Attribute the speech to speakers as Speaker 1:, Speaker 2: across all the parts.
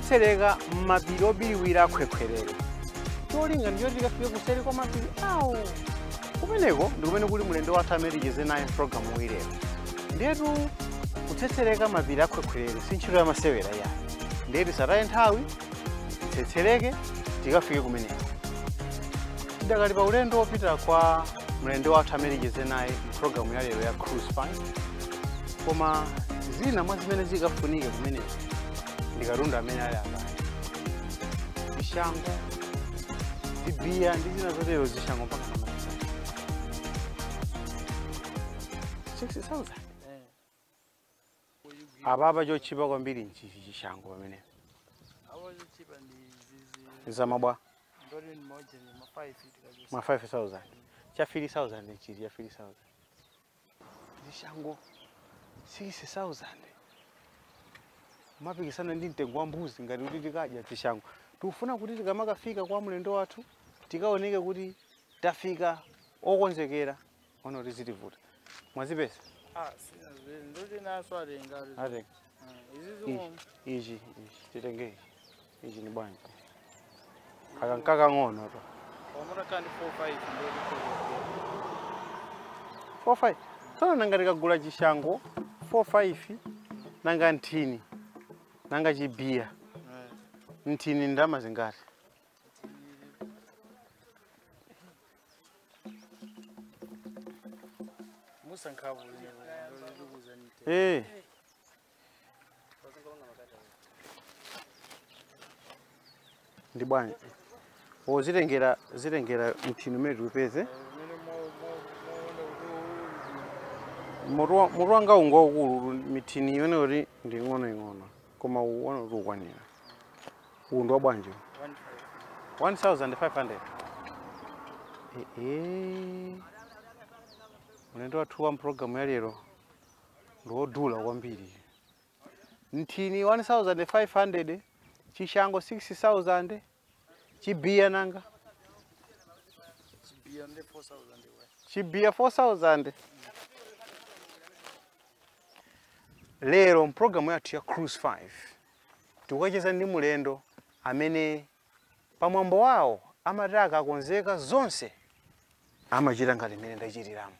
Speaker 1: 5 lero ikutsetsereka m'mapiri obiriwiri akhwekhwerere cholinga ndiyo tikafike kuseri kwa mapiri awo kumeneko ndi kumene kuli mulendo wathu amene ticheze naye mpulogalamu wirero ndetu kutsetsereka mapiri akhwekhwerere si ntchito yamasewera ya. Ndetu tisataye nthawi titsetsereke tikafike kumeneko. Tidakali pa ulendo wopita kwa mlendo wathu amene ticheze naye mpulogalamu ya lero ya cruise fine. Koma zina mwa zimene zikafunike kumeneko nikarunda menya yale ambayo vishango vibia ndizina zote hizo zishango mpaka na maisha. 60000 ababa cho kwambiri nchichi chishango
Speaker 2: pamene
Speaker 1: zamabwa
Speaker 2: ma
Speaker 1: 5000 cha 3000 nchichi cha 3000 zishango 6000 mapikisana ndi mtengo wa mbuzi ngati kuti tikadya tishango tikufuna kuti tikamakafika kwa mlendo wathu tikaoneke kuti tafika okonzekera ona kuti zitivuta. Mwazipesa
Speaker 2: ah sina zile ndori naso alenga
Speaker 1: ate
Speaker 2: izi
Speaker 1: ichi ichi titenge ichi ni bwanji? Kakang'ono to
Speaker 2: wamura kandi 4 5
Speaker 1: ndori4
Speaker 2: kwa
Speaker 1: 5 tsono nanga tikagula chishango 4 5 nanga nthini nanga chibiya ntini ndama zingari Hey. ndibwanye wozitengera zitengera mchinu medu peze murwanga ungo ukulu mitini yone uri nding'ono ing'ono koma uone kuti ukwanira uwu ndi wa bwanji 1500 ee ulendo wathu wa mpulogalamu ya lero? Ndi wodula kwambiri mthini 1500 chishango 6000 chibiya nanga?
Speaker 2: Chibiya ndi 4000 we
Speaker 1: chibiya 4000 lero mpulogalamu yathu ya cruise 5 tikukacheza ndi mulendo amene pamwambo wawo amati akakonzeka zonse amachita ngati mmene ndachitiramo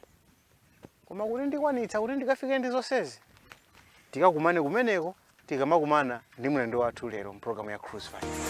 Speaker 1: koma kuti ndikwanitsa kuti ndikafike ndi zonsezi tikakumane kumeneko tikamakumana ndi mulendo wathu lero mpulogalamu ya cruise 5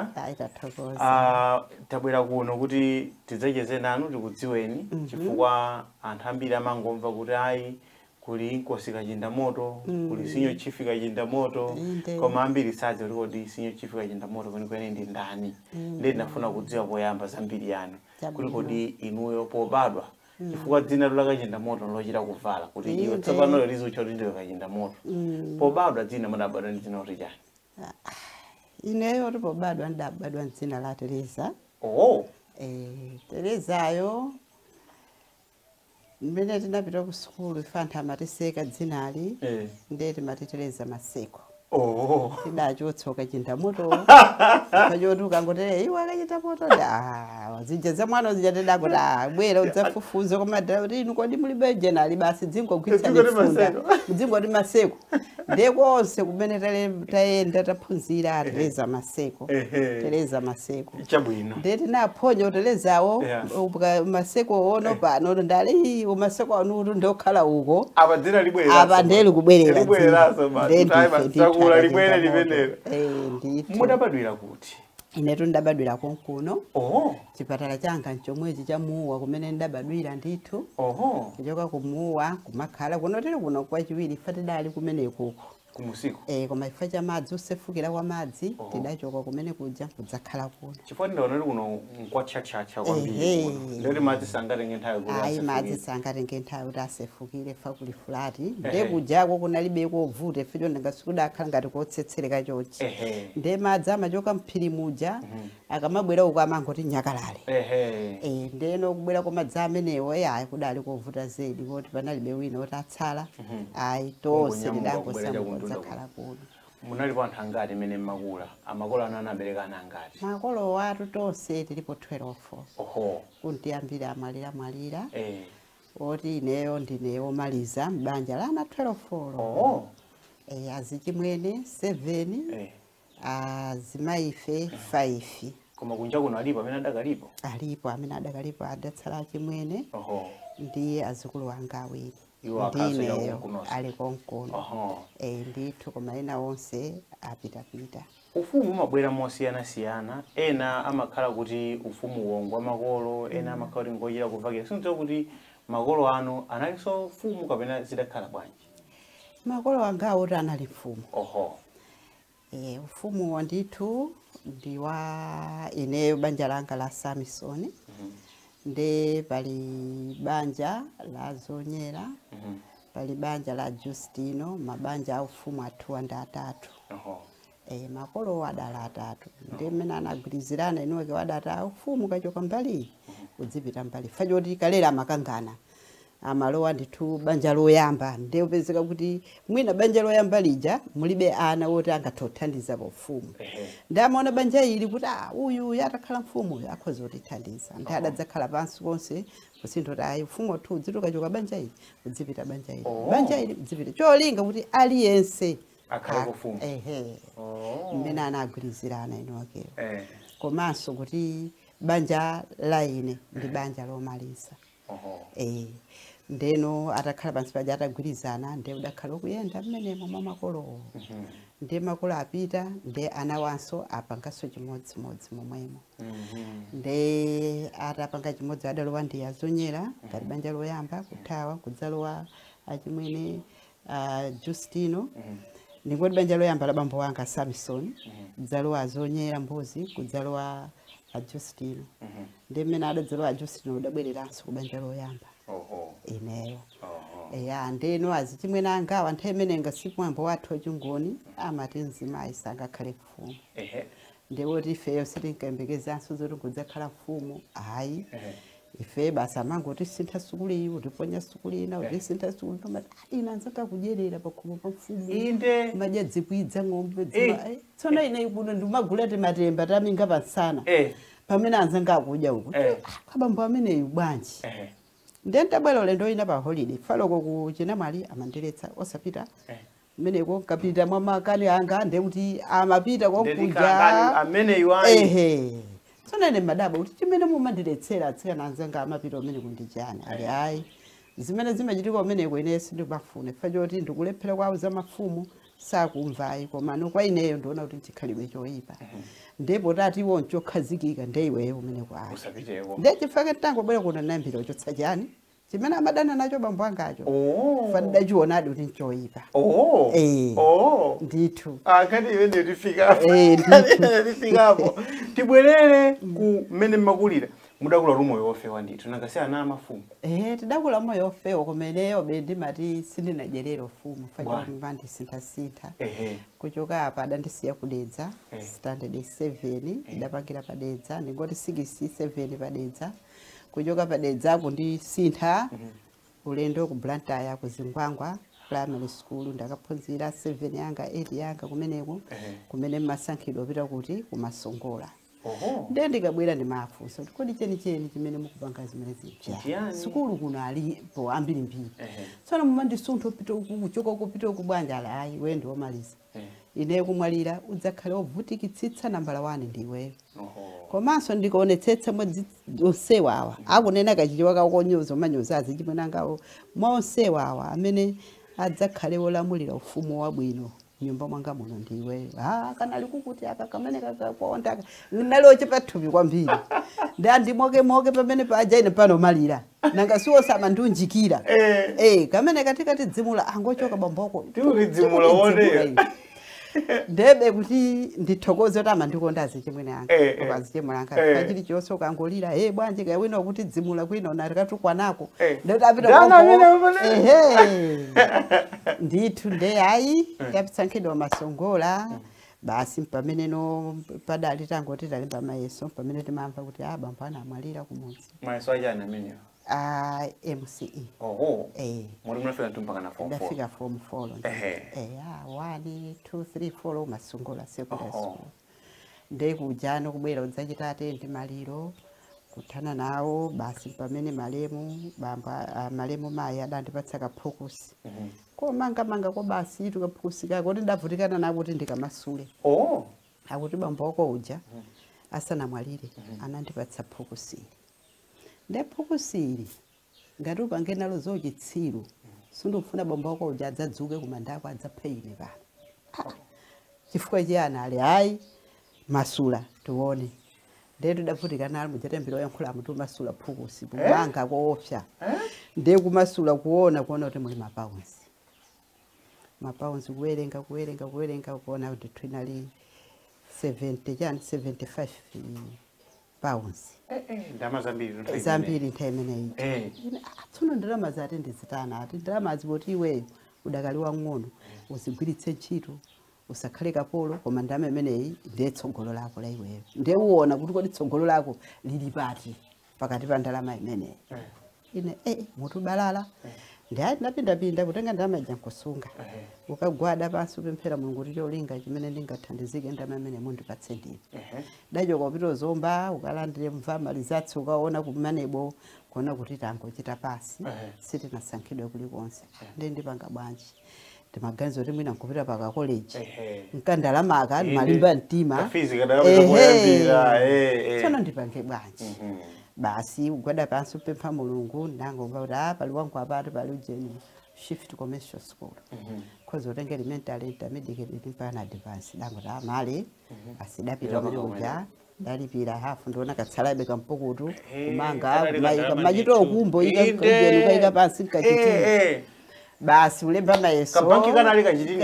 Speaker 1: Ah, tabwera kuno kuti tidzacheze nanu tikudziweni. Chifukwa anthu ambiri amangomva kuti ayi kuli nkosi kachinda moto kuli sinyo chifi kachinda moto. Koma ambiri sadzi kuti sinyo chifi kachinda moto kwenikweni ndi ndani. Ndi ndinafuna kudziwa poyamba zambiri yanu kuti kodi inuyo pobadwa. Chifukwa dzina la kachinda moto lochita kuvala kuti iwe
Speaker 3: tsopanoyo
Speaker 1: tsopano lizucha kuti ndiwe kachinda moto.
Speaker 3: Mm.
Speaker 1: pobadwa dzina mudabadwa ndi dzina kuti chani
Speaker 3: ineyo tipobadwa ndabadwa mdzina la tereza
Speaker 1: oh.
Speaker 3: Eh, terezayo mmene tinapita ku sukulu ife anthu amatiseka dzinali
Speaker 1: eh.
Speaker 3: Ndiye timati tereza maseko ndachotsoka chintamotowo kachoti ukangoti heiwa kachitamoto ah, zija dzamwana zijatida kuti abwera ah, udzafufuza kwamadhara kuti inu kodi muli bejenali basi dzingogwirisanifunga
Speaker 1: dzingoti maseko
Speaker 3: ndekonse kumene tayenda taphunzira atereza maseko. Tereza maseko. Ndeti naphonya utelezawo maseko ono pano ndali maseko anutu ndiokhala uko.
Speaker 1: Apa ndeli
Speaker 3: kubwerera. Ndife
Speaker 1: kugula
Speaker 3: limwene limenera
Speaker 1: mudabadwira kuti
Speaker 3: ine tundabadwira kunkuno.
Speaker 2: Oho.
Speaker 3: Chipatala changa nchomwezi chamuwa kumene ndabadwira ndithu.
Speaker 2: Oho.
Speaker 3: Njoka kumuwa kumakhala kuno tili kuno kwa chiwiri fatidali kumene kuko
Speaker 2: kumusiku
Speaker 3: e, koma ifa cha madzi usefukira kwa madzi tidachoka kumene kuja kudzakhala kuno
Speaker 2: chifukwa ndaona kuti kuno nkwachachacha kwambiri ndoti madzi sangatenge nthawi kuti
Speaker 3: ayi madzi sangatenge nthawi kuti asefukire fa kuli fulati nde kujako kunalibe kovuta ife ndingasikudakhala ngati kotsetsereka chochi nde madzi amachoka mphiri muja akamabwera uko amangoti nyakalale. Eh, ndeno kubwera kwa madzi amenewo eh, ayi kudali kovuta zedi kuti panalibe wina kuti atsala ayi tonse
Speaker 2: Kungonyamuka
Speaker 3: kuno
Speaker 2: munalipo anthu angati amene mmakula amakolo anu anabereka ana angati
Speaker 3: makolo watu tonse tilipo 12
Speaker 2: oho.
Speaker 3: Kuntiyambira amwalira mwalira
Speaker 2: eh.
Speaker 3: Oti ineyo ndineyo maliza mbanja lana 12
Speaker 2: oho
Speaker 3: eh, azichimwene 7
Speaker 2: eh.
Speaker 3: Azimaife 5
Speaker 2: koma kunja kuno alipo amene adakalipo
Speaker 3: alipo? Amene adakalipo adatsala achimwene
Speaker 2: oho.
Speaker 3: Ndiye azukulu wanga awiri
Speaker 2: Iwo akhaso ya
Speaker 3: ndineyo
Speaker 2: konkunoso.
Speaker 3: ali konkuno
Speaker 2: oho
Speaker 3: Eh, ndithu koma ena onse apitapita
Speaker 2: ufumu umabwera mosiyanasiyana ena amakhala kuti ufumu wongwa makolo ena amakhala kuti ngochita kuvakira sindidziwa kuti makolo anu analinso mfumu kapena zidakhala bwanji?
Speaker 3: Makolo anga awoti anali mfumu.
Speaker 2: Oho.
Speaker 3: E, ufumuwo ndithu ndi wa ineyo banja langa la samison nde pali banja la zonyera
Speaker 2: Mhm.
Speaker 3: pali banja la justino mabanja a ufumu athu ndi atatu
Speaker 2: oho.
Speaker 3: E, makolo adala atatu ndi mmene anagwirizirana inuweke wadata ufumu kachoka mbali. Udzipita mbali. Fachoti kalera amakangana amalowa ndithu banja loyamba. Nde upezeka kuti mwina banja loyamba lija mulibe ana woti angathe kuthandiza pa ufumu
Speaker 2: ehe.
Speaker 3: Ndi amaona banja ili kuti ah, uyu uyu atakhala mfumu uyu akhoza kutithandiza. Ndi adadzakhala pansi konse kusintha kuti ayi ufumu wathu udzitukachoka banja ili udzipita banja ili.
Speaker 2: Oh.
Speaker 3: banja ili udzipita. Cholinga kuti aliyense a- ehe.
Speaker 2: Oh.
Speaker 3: Mmene anagwirizirana inuwakewo
Speaker 2: eh.
Speaker 3: Komanso kuti banja la ine ndi banja lomaliza. Eh ndeno atakhala pansi paja atagwirizana nde udakhala ukuyenda mmenemo mwa makolowo
Speaker 2: -hmm.
Speaker 3: nde makolo apita nde ana wanso apanganso chimodzimodzi momwemo
Speaker 2: Mhm.
Speaker 3: nde atapanga chimodzi adalowa ndi azonyera ngati banja loyamba kuthawa kudzalowa achimwene uh, justino
Speaker 2: Mhm.
Speaker 3: ndingoti banja loyamba la bambo wanga samson dzalowa azonyera mbuzi kudzalowa ajustino
Speaker 2: Mhm.
Speaker 3: ndi mmene adadzalowa ajustino udabwereranso ku banja loyamba ineyo eya ndeno azichimwene angawa nthawi imene ngasiku mwambo wathu wachingoni amati mzimayi sangakhale mfumu
Speaker 2: ehe.
Speaker 3: Ndewoti ifeyo sitinkayembekezanso zoti kudzakhala mfumu ayi
Speaker 2: ehe.
Speaker 3: Ife basa mangoti sintha sukulu iyi utiponya sukulu ina utisintha sukulu tomati ina nzaka kudyerera pakhomo pa mfumu.
Speaker 2: Inde.
Speaker 3: Madya dzikwidza ng'ombe
Speaker 2: Eh.
Speaker 3: tsono ine kuno ndimagula timatemba taminga pansana
Speaker 2: eh.
Speaker 3: Pamene anzanga akudya uku
Speaker 2: Eh.
Speaker 3: kabambo ameneyu bwanji
Speaker 2: ehe
Speaker 3: ndiye ndabwera ulendo ina pa holiday faloko ku chinamwali amandiretsa osapita.
Speaker 2: Eh.
Speaker 3: Mmeneko kapita mwa makani anga ndekuti amapita kokuja ehe. Tsono ine madaba kuti chimene mumandiretsera atsikana anzanga amapita umene kundijani ali ayi. Zimene zimachitika umeneko ine sindimafune fachoti ndikulephera kwawo za mafumu sakumvayi komano kwa ineyo ndona kuti chikhaliwe choyipa ndepota atiwo nchokhazikika nde iweyo
Speaker 2: umene
Speaker 3: kwayo ndechifake tangobwera kuna nambira chotsa chani chimene amadana nacho bambo angacho
Speaker 2: oh.
Speaker 3: fanida chionadi kuti nchoyipa.
Speaker 2: Oh.
Speaker 3: Eh.
Speaker 2: Oh.
Speaker 3: Ndithu.
Speaker 2: Ah, Akati iwe ndiyo
Speaker 3: eh,
Speaker 2: tibwerere kumene mmakulira mudakula lumoyo yofewa ndithu nakasiya ana mafumu.
Speaker 3: Eh, tidakula moyo ofewa kumeneyo be ndimati sindinadyerera ufumu
Speaker 2: Bwana.
Speaker 3: fachoti kuchoka apa adandisiya kudedza
Speaker 2: Eh.
Speaker 3: standard 7 idapangira padedza ningoti 6 7 padedza kuchoka ndi sintha ulendo ku blantaya ku zingwangwa primary school ndakaphunzira 7 yanga 8 yanga kumeneko. Kumene mmasankhidwa opita kuti kumasongola
Speaker 2: oho.
Speaker 3: Ndiye ndikabwera ndimafunsa kuti kodi chenicheni chimene mukupanga
Speaker 2: Chiyani?
Speaker 3: zija sukulu kuno alipo ambirimbiri
Speaker 2: Ehe.
Speaker 3: tsono mumandisuntha upita uku kuchoka kupita uku bwanja ala ayi iwe ndiwomaliza
Speaker 2: Eh.
Speaker 3: ine kumwalira udzakhale wovutikitsitsa nambala 1 ndiweyo komanso ndikaonetsetsa mwezi onsewawa akunena kachichiwa kawo konyoza umanyoza azi chimwene angawo mwa onsewawa amene adzakhale wolamulira ufumu wabwino nyumba mwanga muno ndiwe. Ha kanali kukuti aka kamene kakakonda naloche pathupi kwambiri ndandimokemoke pamene paja ine panomalira nanga siwosama ndiunjikira
Speaker 1: Eh.
Speaker 3: eh kamene katikati dzimula angochoka bamboko.
Speaker 1: Tikukidzimula wonera.
Speaker 3: Ndebe kuti ndithokoze kuti amandikondazi
Speaker 1: Eh, eh.
Speaker 3: ukazi chimwene anga
Speaker 1: Eh.
Speaker 3: kachili chonse ukangolira he bwanji kuti dzimula kwino narikatukwanako
Speaker 1: Eh.
Speaker 3: ndoti apita
Speaker 1: Ndanga
Speaker 3: kwambo.
Speaker 1: amene amene-
Speaker 3: ehe ndithu ndeyayi yapitsankhidwa masongola basi pamene no padali tangoti talemba mayeso pamene timamva kuti a bambo anamwalira kumudzi
Speaker 1: mayeso achani amenewa
Speaker 3: a mce
Speaker 1: oho.
Speaker 3: Eh
Speaker 1: muri munafika ntumpaka na form four.
Speaker 3: ndafika form four
Speaker 1: Ehe.
Speaker 3: eya one two three four umasongola secondary
Speaker 1: Oho.
Speaker 3: school ndekuja nokubwera udzachitate ndi maliro kuthana nawo basi pamene malemu bamba ah, malemu mayi adandipatsa kaphukusi
Speaker 1: Mhm.
Speaker 3: komangamanga kwa basi itu kaphukusi kako kuti ndavutikana nako kuti ndikamasule
Speaker 1: oh.
Speaker 3: Akuti bambo wako uja asanamwalire anandipatsa phukusili nde phukusili ngati upange nalo zochitsiru sindikufuna bambo wako uja adzadzuke kumandako adzaphe ine pano chifukwa chiyani ali hayi masula tione nde tidavutikana nalo mujatembera oyankhulamu timasula phukusi kumanga koopsa nde kumasula kuona kuona kuti muli mapaunsi mapaunsi kuwerenga kuwerenga kuwerenga kuona kuti twinali 70 chani 75 pounds
Speaker 1: Eh, eh, ndama zambiri nthawi imene.
Speaker 3: zambiri nthawi imeneyi
Speaker 1: Eh.
Speaker 3: Tsono ndalama zati ndizitana ati ndalama zipoti iweyo udakali wang'ono uzigwiritse ntchito usakhale kapolo koma ndalama imeneyi ndiye tsogolo lako la iweyo. Ndiye uwona kuti kodi tsogolo lako lili pati pakati pa ndalama imeneyi ine eh, mutu ndi hayi kutenga ndamajja nkusunga ukagwada pansi upemphera mulungu lili chimene ndingathandizike ndama amene mundipatse ndine dachoka upita uzomba ukalandire mva malizatsi ukaona kumanebo kuona kuti tangochita pasi sitinasankhidwe kulikonse ndi ndipanga bwanji ndimaganiza kuti mwina nkupita paka college
Speaker 1: nkandalama
Speaker 3: malimba mtima tsono ndipange bwanji basi ugwada pansi upempha mulungu ndangomva kuti a pali wangu apati pali shift commercial school. Khozi utenge elementary intermediate mpaka na advance. Dangoti amale asidapita
Speaker 1: Ndalama
Speaker 3: kuti
Speaker 1: komene.
Speaker 3: uja dalipira hafu ndiona katsalabe kampukutu kumanga machito okumbo ukayika pansi nkachitini
Speaker 1: eh.
Speaker 3: basi ulemba mayeso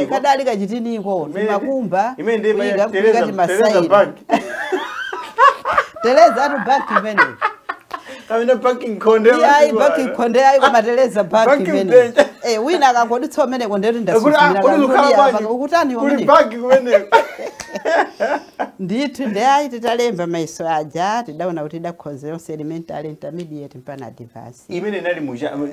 Speaker 3: kadali kachitiniko
Speaker 1: Imene-
Speaker 3: timakumba
Speaker 1: imene Teresa
Speaker 3: timasaini
Speaker 1: Bank.
Speaker 3: teleza atu banki imeneyi
Speaker 1: kavina
Speaker 3: parking conde yai parking conde aiko
Speaker 1: ah,
Speaker 3: mateleza
Speaker 1: parking
Speaker 3: eh wina akangoti
Speaker 1: tsomene
Speaker 3: ko
Speaker 1: ndeti ndakutani
Speaker 3: ndithu ndeayi titalemba maiso aja tidaona kuti idakhoza yonse elementary intermediate mpana advance
Speaker 1: imene inali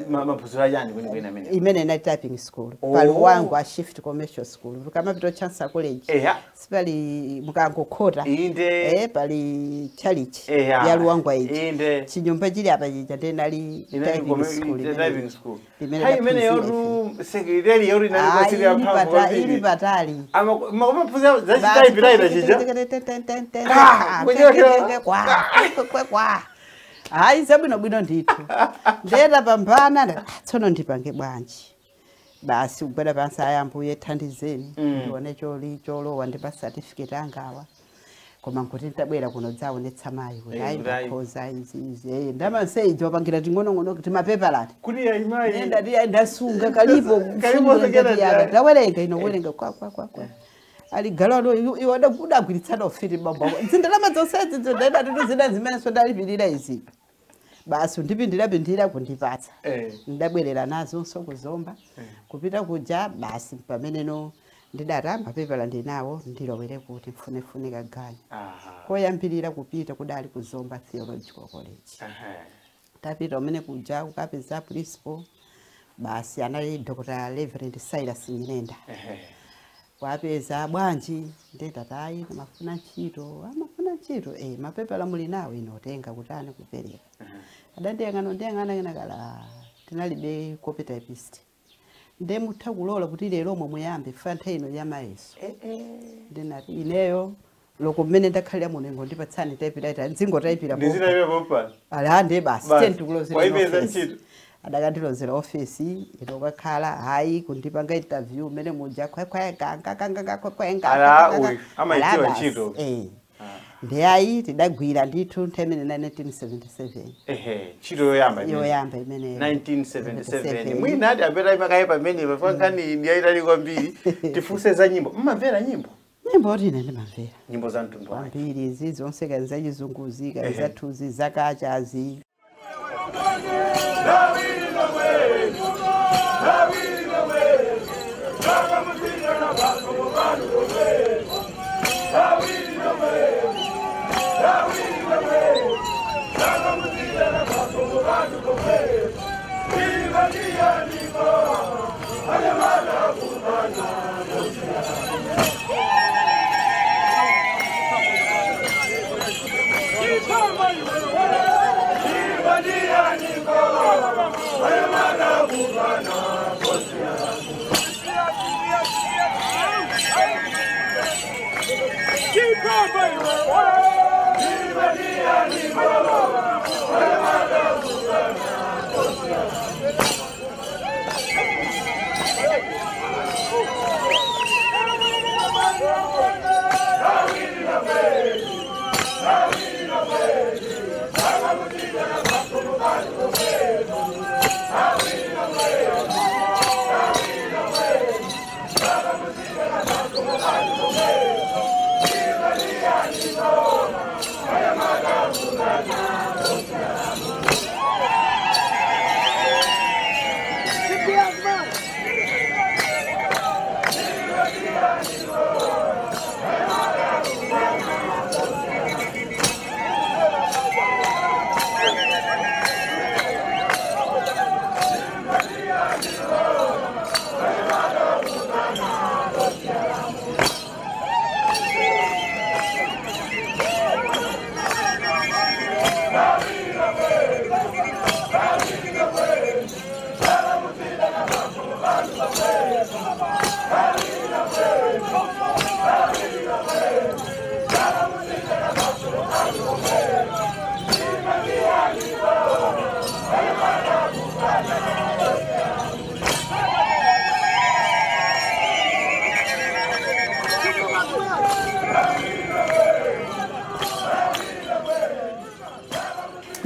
Speaker 1: maphunziro achani kwenikwene amene
Speaker 3: imene inali typing school. Paluwango oh. a shift commercial school. Mukamapita chansa college. Sipali mukangokhota
Speaker 1: inde.
Speaker 3: Eh, pali
Speaker 1: church
Speaker 3: ya luwangwa iji chinyumba chili apa chija ndenali typing school imene
Speaker 1: yuru
Speaker 3: sekretari
Speaker 1: yuri nari kwatiri apambo
Speaker 3: kwatiri
Speaker 1: iri batari
Speaker 3: ama
Speaker 1: makoma
Speaker 3: puza
Speaker 1: zachitaipi
Speaker 3: raira chija
Speaker 1: ka kunyokera kwa kwa kwa.
Speaker 3: Hayi zabwino bwino ndithu. Ndiyeta pambana ndati ah, tsono ndipange bwanji basi kugwera pansi aya ambuye thandizeni
Speaker 1: mm.
Speaker 3: ndione choli cholowa ndi pa certificate angawa koma nkuti ndabwera kuno
Speaker 1: dzawo
Speaker 3: netsamayo nayi makhoza izizi ndamaseyi ndiwapangira ting'onong'ono kuti mapepa lati? Ndasunga kalipo ndawerenga inowerenga kwakwakwa ali galano udagwiritsana ufiri baba zindalama zonsedzi zindaidatutu zina zimeneso ndalipirira izipi basi ndipindira-pindira kundipatsa ndabwerera nazo nsokuzomba kupita kuja basi pameneno eh. "Ah, mapepala ndinawo ndilowere kuti mfunefune kaganya. Koyambirira kupita kudali kuzomba theological college. Tapita umene kuja kukapeza principal basi anali dr reverend silas nyirenda
Speaker 1: Ehe.
Speaker 3: wapeza bwanji ndendatayi amafuna ntchito? Amafuna ntchito. Eh mapepala muli nawo inotenga kuti ane kupereka. Adandiyang'ana ndiyang'ana kenakala tinalibe copy typist ndemuttagulola kuti leero omwe muyambe fanta ino ya mayeso eh, eh. ndinati ineyo loko mmene ndakhalira muno ingo ndipatsani
Speaker 1: taipiraita ndzingotaipira ala
Speaker 3: ofisi. basi inokakhala hayi kundipanga interview mmene muja kwekwenga mbeyayi tidagwira ndithu nthemene na 1977
Speaker 1: ntchito yoyamba
Speaker 3: yoyamba imene
Speaker 1: 1977 mwinati apeta imakaye pamenepa fankani mm. ndiyayitali kwambiri tifunse za nyimbo. Mmamvera nyimbo?
Speaker 3: Nyimbo tine ndimamvera
Speaker 1: nyimbo za mtundu
Speaker 3: wambiri izi zonse kazizachizunguzika izathuzi
Speaker 1: zakachazi
Speaker 3: Amém. Oh,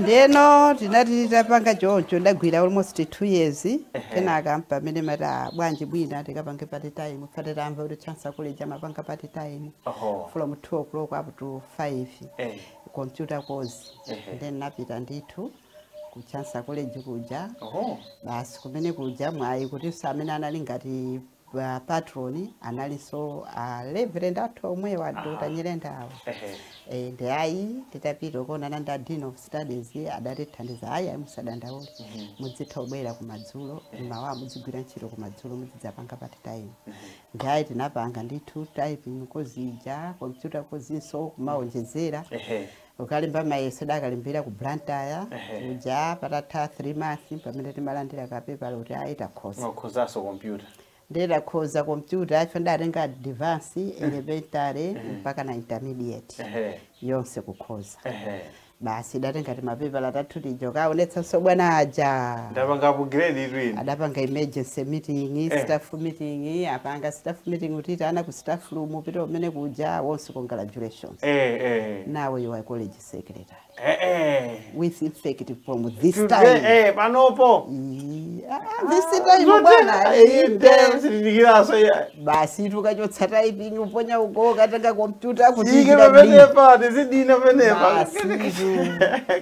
Speaker 3: leno tinati tapanga choncho ndagwira almost two years. Tena akampa mene mata bwanji bwina tikapange pati time fate tamva kuti chance akuleja mapanga part time. From two o'clock up to
Speaker 1: five.
Speaker 3: Computer course. Then napita ndithu kuchansa college kuja. Basi kumene kuja mwayi kuti samene anali ngati uh, patron analinso a reverend athu omwewo adota nyilendawo
Speaker 1: awo
Speaker 3: Eh, ndi ayi titapita kuonana ndi dean of studies adatithandiza ayi ayi musadandaule mudzitha kubwera kumadzulo mmawa mudzigwira ntchito kumadzulo mudzidzapanga pati time. Ndi ayi tinapanga ndithu typing kozija computer kozinso kumaonjezera ukalimba mayeso dakalimbira ku blantaya uja patatha 3 months pamene timalandira kapepa loti ayi takhoza
Speaker 1: Ngakhozaso
Speaker 3: ndidakhoza computer ife ndatenga advance elementary mpaka na intermediate
Speaker 1: Ehe.
Speaker 3: yonse kukhoza basi datengati mapepa latatu lijo kaonetsanso bwana aja
Speaker 1: itwini.
Speaker 3: adapanga emergency meeting
Speaker 1: Eh.
Speaker 3: staff meeting apanga staff meeting utiti ana ku staff room pita umene kuja wonse congratulations
Speaker 1: Eh eh.
Speaker 3: now you are college secretary
Speaker 1: Eh eh.
Speaker 3: with infect from this time.
Speaker 1: panopo.
Speaker 3: Eh,
Speaker 1: eh, eh,
Speaker 3: Basi tukachotsatayi pini uponya uko ukatanga kompyuta
Speaker 1: kuti panepa tisidina
Speaker 3: penepa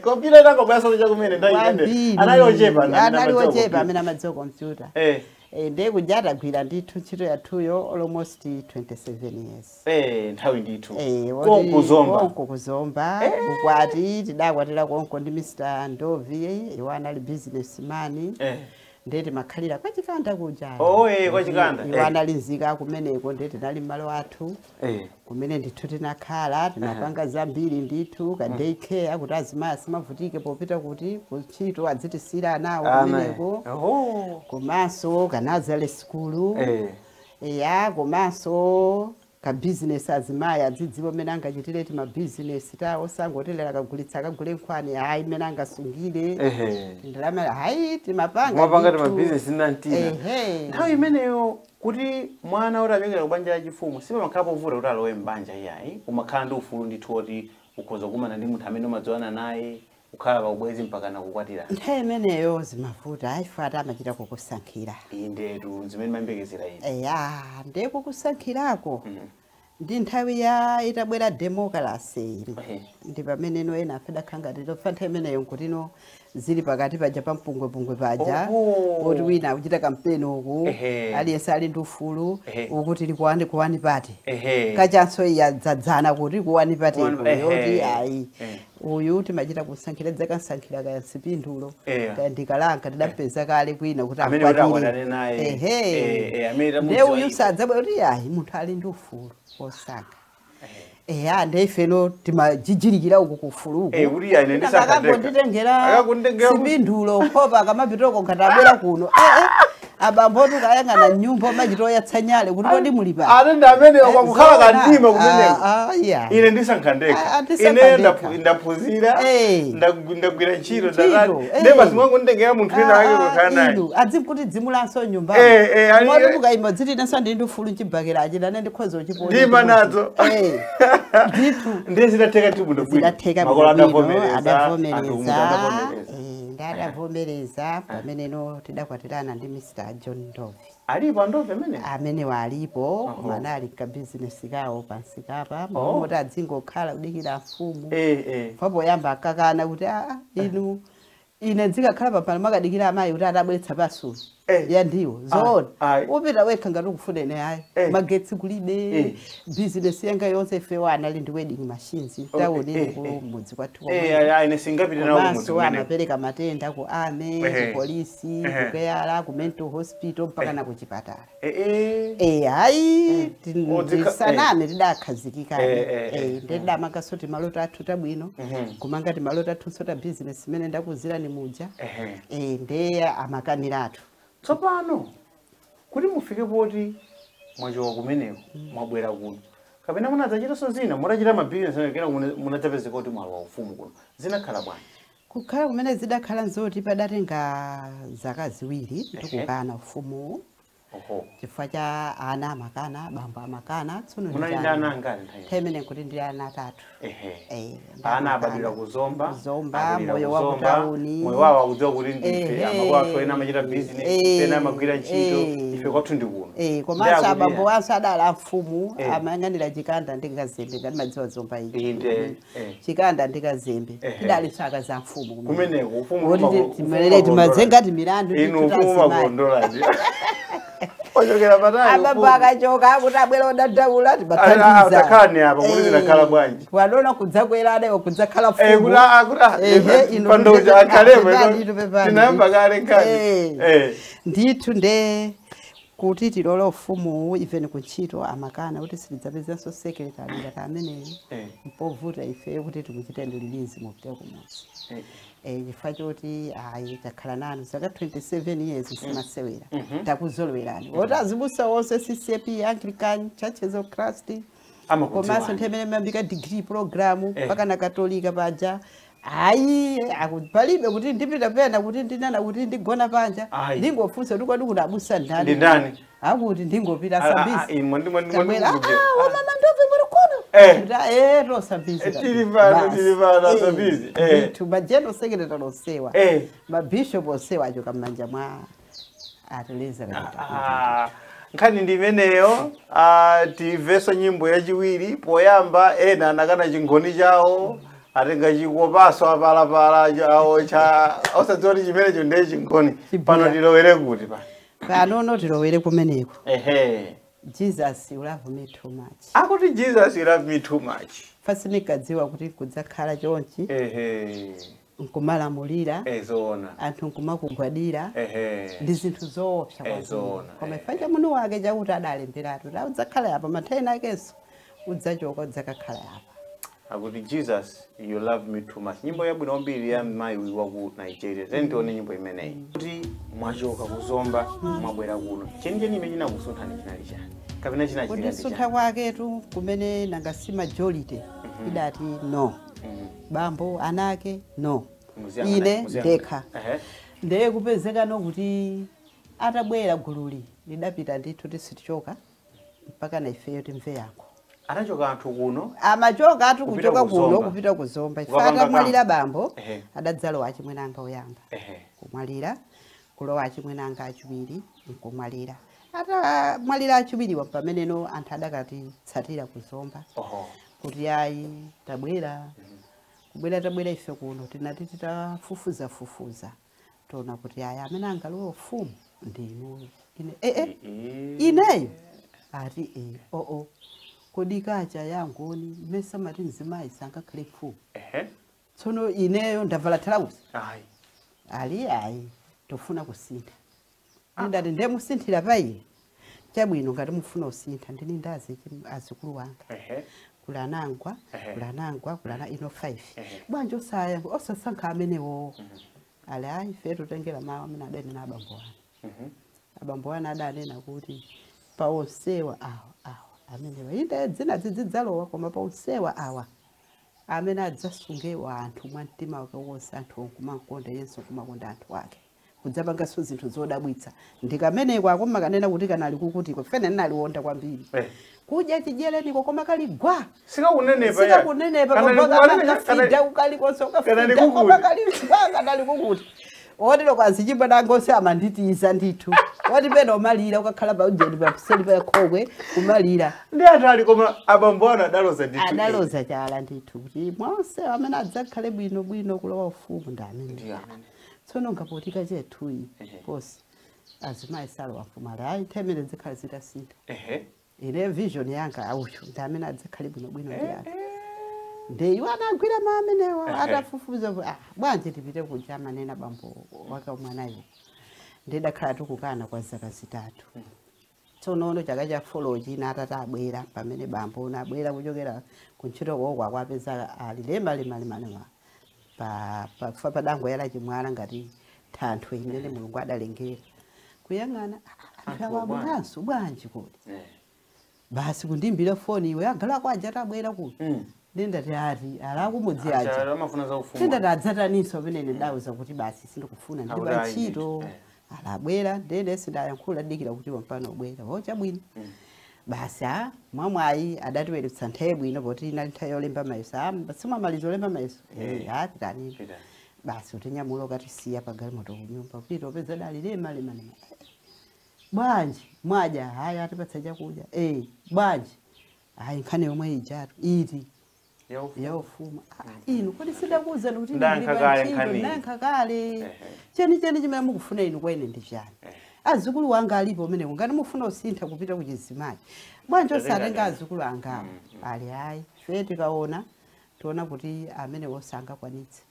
Speaker 1: kompyuta itangobasacha kumene ndaiende anali ochepa anali
Speaker 3: ochepa amene amadziwa kompyuta
Speaker 1: Eh,
Speaker 3: ndegu jadagwira ndithu ntchito yathuyo almost 27 years.
Speaker 1: Eh, nthawi ndithu.
Speaker 3: Eh,
Speaker 1: Konkuzomba
Speaker 3: ukwati tidakwatira konko ndi mr ndovi iwana business businessman.
Speaker 1: Eh.
Speaker 3: Ndiye timakhalira kwachikanda kuja
Speaker 1: Oh, eh, kwachikanda.
Speaker 3: iwo
Speaker 1: Eh.
Speaker 3: anali nzika kumeneko ndiye tinali malo athu
Speaker 1: Eh.
Speaker 3: kumene ndithu tinakhala tinapanga zambiri ndithu ka day care kuti azimayi asimavutike popita kuti kuntchito adzitisira anawo kumeneko
Speaker 1: Oh.
Speaker 3: komanso kanazale sikulu
Speaker 1: Eh.
Speaker 3: ya komanso kabhizinesi azimayi adzidziwo mmene angachitire ti mabhizinesi ta osangotelera kagulitsa kagule nkhwani hayi mmene angasungire
Speaker 1: ehe
Speaker 3: ndalama hayi timapanga
Speaker 1: mwapanga ti
Speaker 3: ndithu.
Speaker 1: mabhizinesi nantina
Speaker 3: Ehe.
Speaker 1: nthawi imeneyo kuti mwana kuti apekera kubanja la chifumu sipamakhala povuta kuti alowe mbanja iyayi umakhala ndi ufulu ndithu oti ukhoza kukumana ndi munthu amene umadziwana naye kukhala paubwezi mpaka nakukwatirana
Speaker 3: nthawi imeneyo zimavuta ayifata amachita kukusankhira.
Speaker 1: Iyi ndetu zimene mayembekezera ine.
Speaker 3: Eya ndiye kukusankhirako. Ndi nthawi ya itabwera democracy
Speaker 1: Ehe.
Speaker 3: ndi pamene ino ena afedakhala ngati tofa nthawi imeneyo nkutino zili pakati paja pampungwepungwe paja.
Speaker 1: Oho.
Speaker 3: kuti wina akuchita kampeni uku. Aliyense ali ndi ufulu ukuti likuwani kuwani pati. Kachanso yadzadzana kuti kuwani pati. Yoti ayi uyu timachita kusankhira dzakansankhira kaya nsipindulo kaya ndikalanga tidapeza kale kwina kuti.
Speaker 1: Eh,
Speaker 3: ehe.
Speaker 1: Eh, tamudziwa
Speaker 3: uyu
Speaker 1: ife.
Speaker 3: sadzabwera kuti ayi munthu ali ndi ufulu wosankha era ndeifero timajijirikira uku kufuluku ndakakagonditengera sibindulo kopa kamabhitoko ngatabwera kuno. Eh, eh. abamboni ukayang'ana nyumba manje toyatsanyale kuti kodi muli pa
Speaker 1: ate ndamenewa kwakukhala eh, kandima kumeneko?
Speaker 3: Ah, ah,
Speaker 1: ine ndisankhandeka
Speaker 3: ah,
Speaker 1: ine ndaphunzira
Speaker 3: eh.
Speaker 1: ndagwira ntchito ndakati
Speaker 3: eh.
Speaker 1: mazimwangu ndengera munthu ina ake kakhala naye.
Speaker 3: adzimu
Speaker 1: kuti dzimu lanso
Speaker 3: nyumbamoti mukayimba dziti inenso ndili ndifulu nchibhakirachi ndane ndikhozo
Speaker 1: chipoima nadzo.
Speaker 3: Ndithu.
Speaker 1: Ndiye zinatheka
Speaker 3: tibwinobwino
Speaker 1: adavomereza
Speaker 3: ndadavomereza pameneno tidakwatirana ndi mr john ndove
Speaker 1: alipo andove amene
Speaker 3: amene walipo mana ali kabizinesi kawo pansi kapa.
Speaker 1: Oh.
Speaker 3: momoti adzingokhala kudikira mfumu.
Speaker 1: Eh eh
Speaker 3: papoyamba akakana kuti a inu ine ndikakhala papano makadikira amayi kuti atabweretsa pasulu
Speaker 1: Eh.
Speaker 3: ya ndiwo zoona
Speaker 1: Ah, ah.
Speaker 3: upita wekha ngati ukufunene ayi
Speaker 1: Eh.
Speaker 3: magetsi kulibe
Speaker 1: Eh.
Speaker 3: business yanga yonse ifewo anali ndi wedding machines taoneni
Speaker 1: eh,
Speaker 3: ku
Speaker 1: eh.
Speaker 3: mudzi kwathu
Speaker 1: eh ayi, ayi, ine singapite nawo kumudzi
Speaker 3: komanso matenda ku ame
Speaker 1: eh.
Speaker 3: ku polisi
Speaker 1: Ehe.
Speaker 3: ku keyala ku mental hospital mpaka na ku chipatala
Speaker 1: eh eh
Speaker 3: Eh, hayi tisaname
Speaker 1: Eh, eh, eh.
Speaker 3: Eh, ndidamakaso timaloto athu tabwino
Speaker 1: Mhm.
Speaker 3: kumanga timaloto athunso ta business imene ndakuzirani muja
Speaker 1: eh.
Speaker 3: Eh, amakamira amakaniratu
Speaker 1: tsopano kuti mufike poti mwachoka kumeneko mwabwera kuno. Kapena munadzachitanso zina mutachita mabizinesi kena munadzapezeka kuti mwalowa ufumu kuno. Zinakhala bwanji
Speaker 3: kukhala kumene zidakhala nzoti padatenga zaka ziwiri ndikukana ufumu.
Speaker 1: oho
Speaker 3: chifukwa cha ana amakana bambo amakana tsono
Speaker 1: munali ndi ana angati nthawi
Speaker 3: nthawi imene kuti ndi ana atatu
Speaker 1: ehe.
Speaker 3: Eh,
Speaker 1: ana abadwira kuzomba
Speaker 3: Kuzomba, moyo wa kutauni.
Speaker 1: moyo wawo akudziwa kuti ndife amakolo athu ena amachita bizinesi
Speaker 3: Eh,
Speaker 1: ena amagwira ntchito
Speaker 3: eh.
Speaker 1: ife kwathu ndi kuno.
Speaker 3: Eh, komanso abambo wanso adali amfumu
Speaker 1: Eh.
Speaker 3: amayang'anira chikanda ndi kazembe ngati madziwa zomba ichi.
Speaker 1: Eh.
Speaker 3: chikanda ndi kazembe tidali saka za mfumu
Speaker 1: kumeneko ufumu umako-
Speaker 3: ti- milandu
Speaker 1: inu ufumu
Speaker 3: tazimayi. oyogera banayo ababba akacoka akutabwera
Speaker 1: onaddabula tibatakanya abamulizi nakala bwanji wanona kudza kwerana
Speaker 3: okudza
Speaker 1: kalafuuinoakalebwetinayompakalekani
Speaker 3: ndithu nde kuti tilole ufumuwu even kuntchito amakana kuti sitidzapezenso secretary ngati ameneyi
Speaker 1: eh.
Speaker 3: mpovuta ifeyo kuti tikuchite ndililizi mupite kumosi Ayi takhala nanu zaka 27 years simasewera. Takuzolowerani oti azibusa onse ccp anglican churches of christ komanso nthemene mambika mayambika degree program
Speaker 1: Eh.
Speaker 3: mpaka na katolika paja ayi palibe kuti ndipita pena kuti ndinana kuti ndigona panja ndingofunsa kuti kwadi kuti abusa ndani. Akuti ndingopita
Speaker 1: ah, ah,
Speaker 3: sambisi
Speaker 1: Eh.
Speaker 3: Eh,
Speaker 1: eh.
Speaker 3: tubajeti
Speaker 1: ah, nkhani ndi imeneyo ah, nyimbo yachiwiri poyamba ena anakana chinkhoni chawo atenga chikopaso apalapala chawo cha osadziwa tilowere kuti pa.
Speaker 3: Kumeneko. Jesus you love me too much.
Speaker 1: Akuti jesus you love me too much.
Speaker 3: Fasi nikadziwa kuti kudzakhala chonchi
Speaker 1: ehe.
Speaker 3: nkumalamulira
Speaker 1: ezoona
Speaker 3: anthu nkumakugwadira
Speaker 1: ehe.
Speaker 3: ndi zinthu zoopsa koma ifa cha muno wake chakuti adalemberatu ta udzakhala yapa mathayina akenso udzachoka udzakakhala yapa
Speaker 1: akuti jesus you love me too much. Nyimbo yabwino kwambiri ya mayi uyu wa ku nigeria teni tione nyimbo imeneyi. Kuti mwachoka kuzomba mwabwera kuno. Chenicheni imene chinakusunthani chinali chani
Speaker 3: suntha kwaketu kumene nanga si majority idati no. Bambo anake no. Ine ndekha ndeye kupezekano kuti atabwera gululi. Lidapita ndithu tisitichoka mpaka na ifeyo timve yankho
Speaker 1: anachoka anthu kuno
Speaker 3: amachoka
Speaker 1: Kupita
Speaker 3: kuchoka
Speaker 1: ku
Speaker 3: kuno kupita ku zomba. ife atamwalira bambo adadzalowa achimwene anga oyamba kumwalira kulowa achimwene anga achiwiri nkumwalira atamwalira achiwiriwa pameneno anthu adakatitsatira ku zomba
Speaker 1: oho.
Speaker 3: Kuti ayi tabwera. Kubwera tabwera ife kuno tinati titafufuzafufuza tona kuti ayi amene angalowa ufumu ndi inuyo ine eh, eh. ineyo. Ati e oo kodi kacha yangoni mesa mati mzimayi sangakhale mfumu
Speaker 1: ehe.
Speaker 3: Tsono ineyo ndavala thalauzi
Speaker 1: ayi.
Speaker 3: Ali ayi tofuna kusintha ndati ndemusinthira pa ine chabwino ngati mufuna usintha ndini ndazi azukulu wanga. Kulanangwa kulanangwa kulana ino 5
Speaker 1: Ehe.
Speaker 3: bwanji osaya osasankha amenewo? Ali ayi fe tutengera mawu amene adanena abambo anu
Speaker 1: Mhm.
Speaker 3: abambo anu adanena kuti paonsewa awa awa amenewa. Inde dzina dzidzidzalowa koma paonsewa awa. Amene adzasungewa anthu mwa mtima wake wonse anthu onkumakonda yenso kumakonda anthu ake kudza magaso zinthu zodabwitsa. Ndikameneko akoma kanena kuti kanalikukutikwe fene ninaliwonda kwambiri.
Speaker 1: Eh.
Speaker 3: Kudya chidyereko koma kaligwa.
Speaker 1: Sikakunenepakanafija
Speaker 3: ukalikonso ukafija kaligwa kanalikukuti wotero kwazichimba nangonse amanditiza ndithu. Wati pena umalira ukakhala paujeni papiseli pakhokwe umalira.
Speaker 1: Ndi anthu ali koma abambo ano adaloza ndithu
Speaker 3: adaloza chala ndithu kuti monse amene adzakhale bwinobwino kulowa ufumu ndi amene
Speaker 1: Ndi amene.
Speaker 3: tsono ngapotika chethuyi
Speaker 1: Ehe.
Speaker 3: posi azimayi salowa mfumu ali ayi themene zikhale zitasintha
Speaker 1: ehe.
Speaker 3: Ine vision yanga aucho ndi amene adzakhale bwino ndi anthu ndeyiwo anagwira ma amenewa kuti, ah, bwanji tipite kuja manena bambo wake mwanayo ndidakhala tikukana kwa zaka zitatu. Tsonono chaka cha folo china atati abwera pamene bambo unabwera kuchokera kuntchito koko akwapeza ali lemalemalemalemwa pafa padango yala chimwala ngati thanthwe imene mulungu adalengera. Kuyang'ana anthu
Speaker 1: Anthu
Speaker 3: awabweranso bwanji kuti?
Speaker 1: Eh.
Speaker 3: basi kundimbira foni iwe agala kwaja tabwera kuti
Speaker 1: Mm.
Speaker 3: ndindati ati alakumudzi aja tindati adzataninso pamene ndauza kuti basi sindikufuna ndiba ntchito.
Speaker 1: Eh.
Speaker 3: alabwera ndende sindayankhula dikira kuti pampano ubwera ochabwino basi basa mama ai mwamwayi adatiweretsa nthee bwino poti inali nthawi yolemba mayeso basa mm.
Speaker 1: eh,
Speaker 3: utenya mulo
Speaker 1: kati
Speaker 3: kanini pa utinyamulo moto pagalimoto kunyumba kupita upeza dali lema lema lema bwanji mwaja haya atipatsa chakuja eh bwanji. Hayi nkhani yomwe ijatu iti.
Speaker 1: Yaufuma ah,
Speaker 3: mm. inu kodi sidakuuzani kuti
Speaker 1: nankhakale
Speaker 3: cheni cheni chimene mukufuna inu kwa ine ndi chani? Azukulu wanga alipo umeneko ngati mufuna usintha kupita kuchizimayi bwanji osatenga azukulu angawo ali ayi. Fe tikaona tiona kuti amene osangakwanitse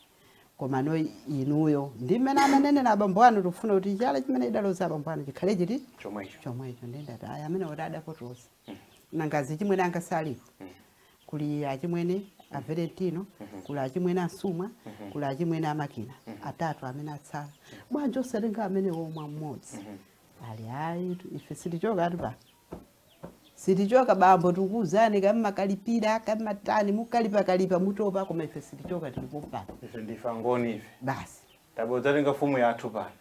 Speaker 3: komano inuyo ndi mmene amanenera abambo anu tikufuna kuti chala chimene idaloza abambo anu chikhale chiti?
Speaker 1: Chomwecho
Speaker 3: ndendati ayi amene oti adapotosa nangazi chimwene angasalipo kuli achimwene a valentino kuli achimwene asumwa kuli achimwene amakina atatu amene atsala bwanji osatenga amene womwe mmodzi. Ali ayi ife sitichoka ati pa? Sitichoka bambo tikuwuzani kammakalipira kammatani mukalipakalipa mutopa koma ife sitichoka tilikumpana
Speaker 1: ife ndifa ngoni ife.
Speaker 3: Basi.
Speaker 1: Tabodzatenga fumu yathu pano.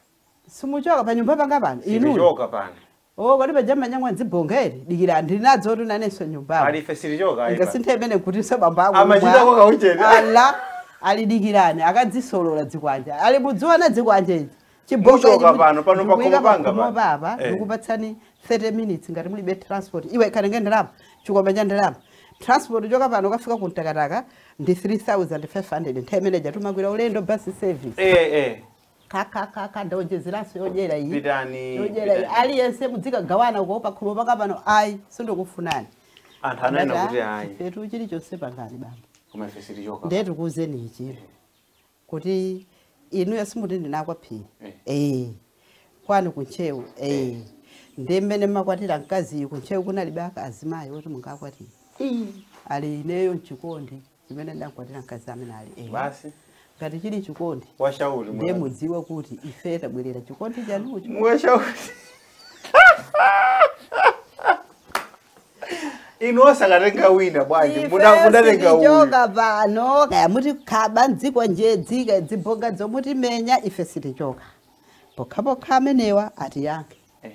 Speaker 3: Simuchoka pa nyumba panga pano? Inuyo
Speaker 1: sitichoka pano
Speaker 3: o kodi pajama nyangwa ndzibhongere dikira ndinadzo tu nanenso nyumbapo
Speaker 1: ali fesiri sitichoka ayi pano.
Speaker 3: ngasinthe imene kuti sabambo ako
Speaker 1: Amachita kwa kaucheni.
Speaker 3: ala alidikirani akadzisolola dzikwanja ali mudziona dzikwanja ichi
Speaker 1: Muchoka pano, pano pakhomo panga
Speaker 3: papa
Speaker 1: Eh.
Speaker 3: ndikupatsani 30 minutes ngati mulibe transport. Iwe kanenge ndalama chikombe cha ndalama transport choka pano kafika kuntakataka ndi 3500 nthawi imene jatumakwira ulendo bus service.
Speaker 1: Eh eh
Speaker 3: kakakaka ndonjezeranso yodyera iyi.
Speaker 1: Pitani
Speaker 3: yodyera iyi. aliyense mudzikagawana kuopa khomo paka pano ayi sindikufunani
Speaker 1: anthu ananena kuti ayi
Speaker 3: fetu chilichonse pangani bambo
Speaker 1: koma ife sitichoka
Speaker 3: ndiye tikuwuzeni ichi kuti inuyo simuti ndinakwa phiri. Eh. Kwani kunchewu? Eh. Ndi mmene mmakwatira mkaziyo kunchewu kunalibe azimayi oti mungakwatira ali ineyo mchikondi chimene ndakwatira mkazi amene ali eh
Speaker 1: basi
Speaker 3: ngati chili chikondi?
Speaker 1: Washauri
Speaker 3: ndiye mudziwe kuti ife tabwerera chikondi chanucho
Speaker 1: mwashauri inu osakatenga wina bwanji mudatenga
Speaker 3: sitichoka pano kaya muti khaba mdziko nje dzika dzibhonga zomutimenya ife sitichoka pokhapokha amenewa atiyankhe
Speaker 1: Eh.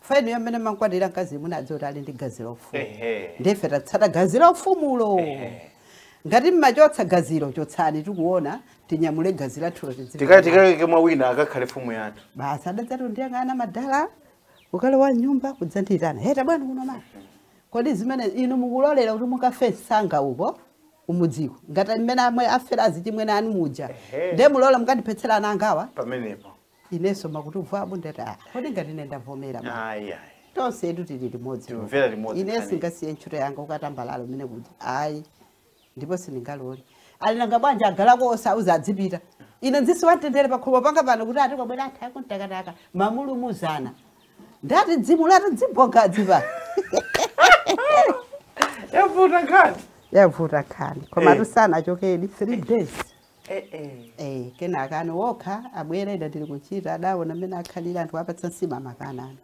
Speaker 3: faini amene mankwatira mkazi munadziwa kuti ali ndi gazi la ufumu.
Speaker 1: Ehe.
Speaker 3: ndife tatsata gazi la ufumulo. Ngati mmachotsa gazilo chotsani tikuona tinyamule gazi lathulo
Speaker 1: tikati tikakeke mwa wina akakhale fumu yathu.
Speaker 3: Basi adadzati ndiyang'ana madala ukale wa nyumba kudzandiyitana heta bwana kuno mani kodi zimene inu mukulolera kuti mukafe sanga uko? Umudziko ngati mmene amwe afera azichimwene anu muja nde mulola mukandipetsera ana angawa?
Speaker 1: Pamenepo.
Speaker 3: Inenso makutubvapo ndati ah kodi ngati ine ndavomera tonse etu tili limodzi.
Speaker 1: Timvera limodzi
Speaker 3: ine
Speaker 1: nkhani.
Speaker 3: singasiye ntchito yanga ukatambalalo mene kuti ayi ndipo sindingalole alinanga bwanji agalako osauza adzipita ine ndisiwatendere pakhomo panga pano kuti ati kwabwera anthu akuntakataka mamulumuzana ndati dzimu lati dzibhogadzi pa
Speaker 1: yavuta nkhani
Speaker 3: yavuta khani koma
Speaker 1: Eh.
Speaker 3: tusanachoke three days.
Speaker 1: Eh, eh.
Speaker 3: Eh, kenaka ani wokha abwera ida tili kuchita adaona mmene akhalira anthu apatsa nsima makanani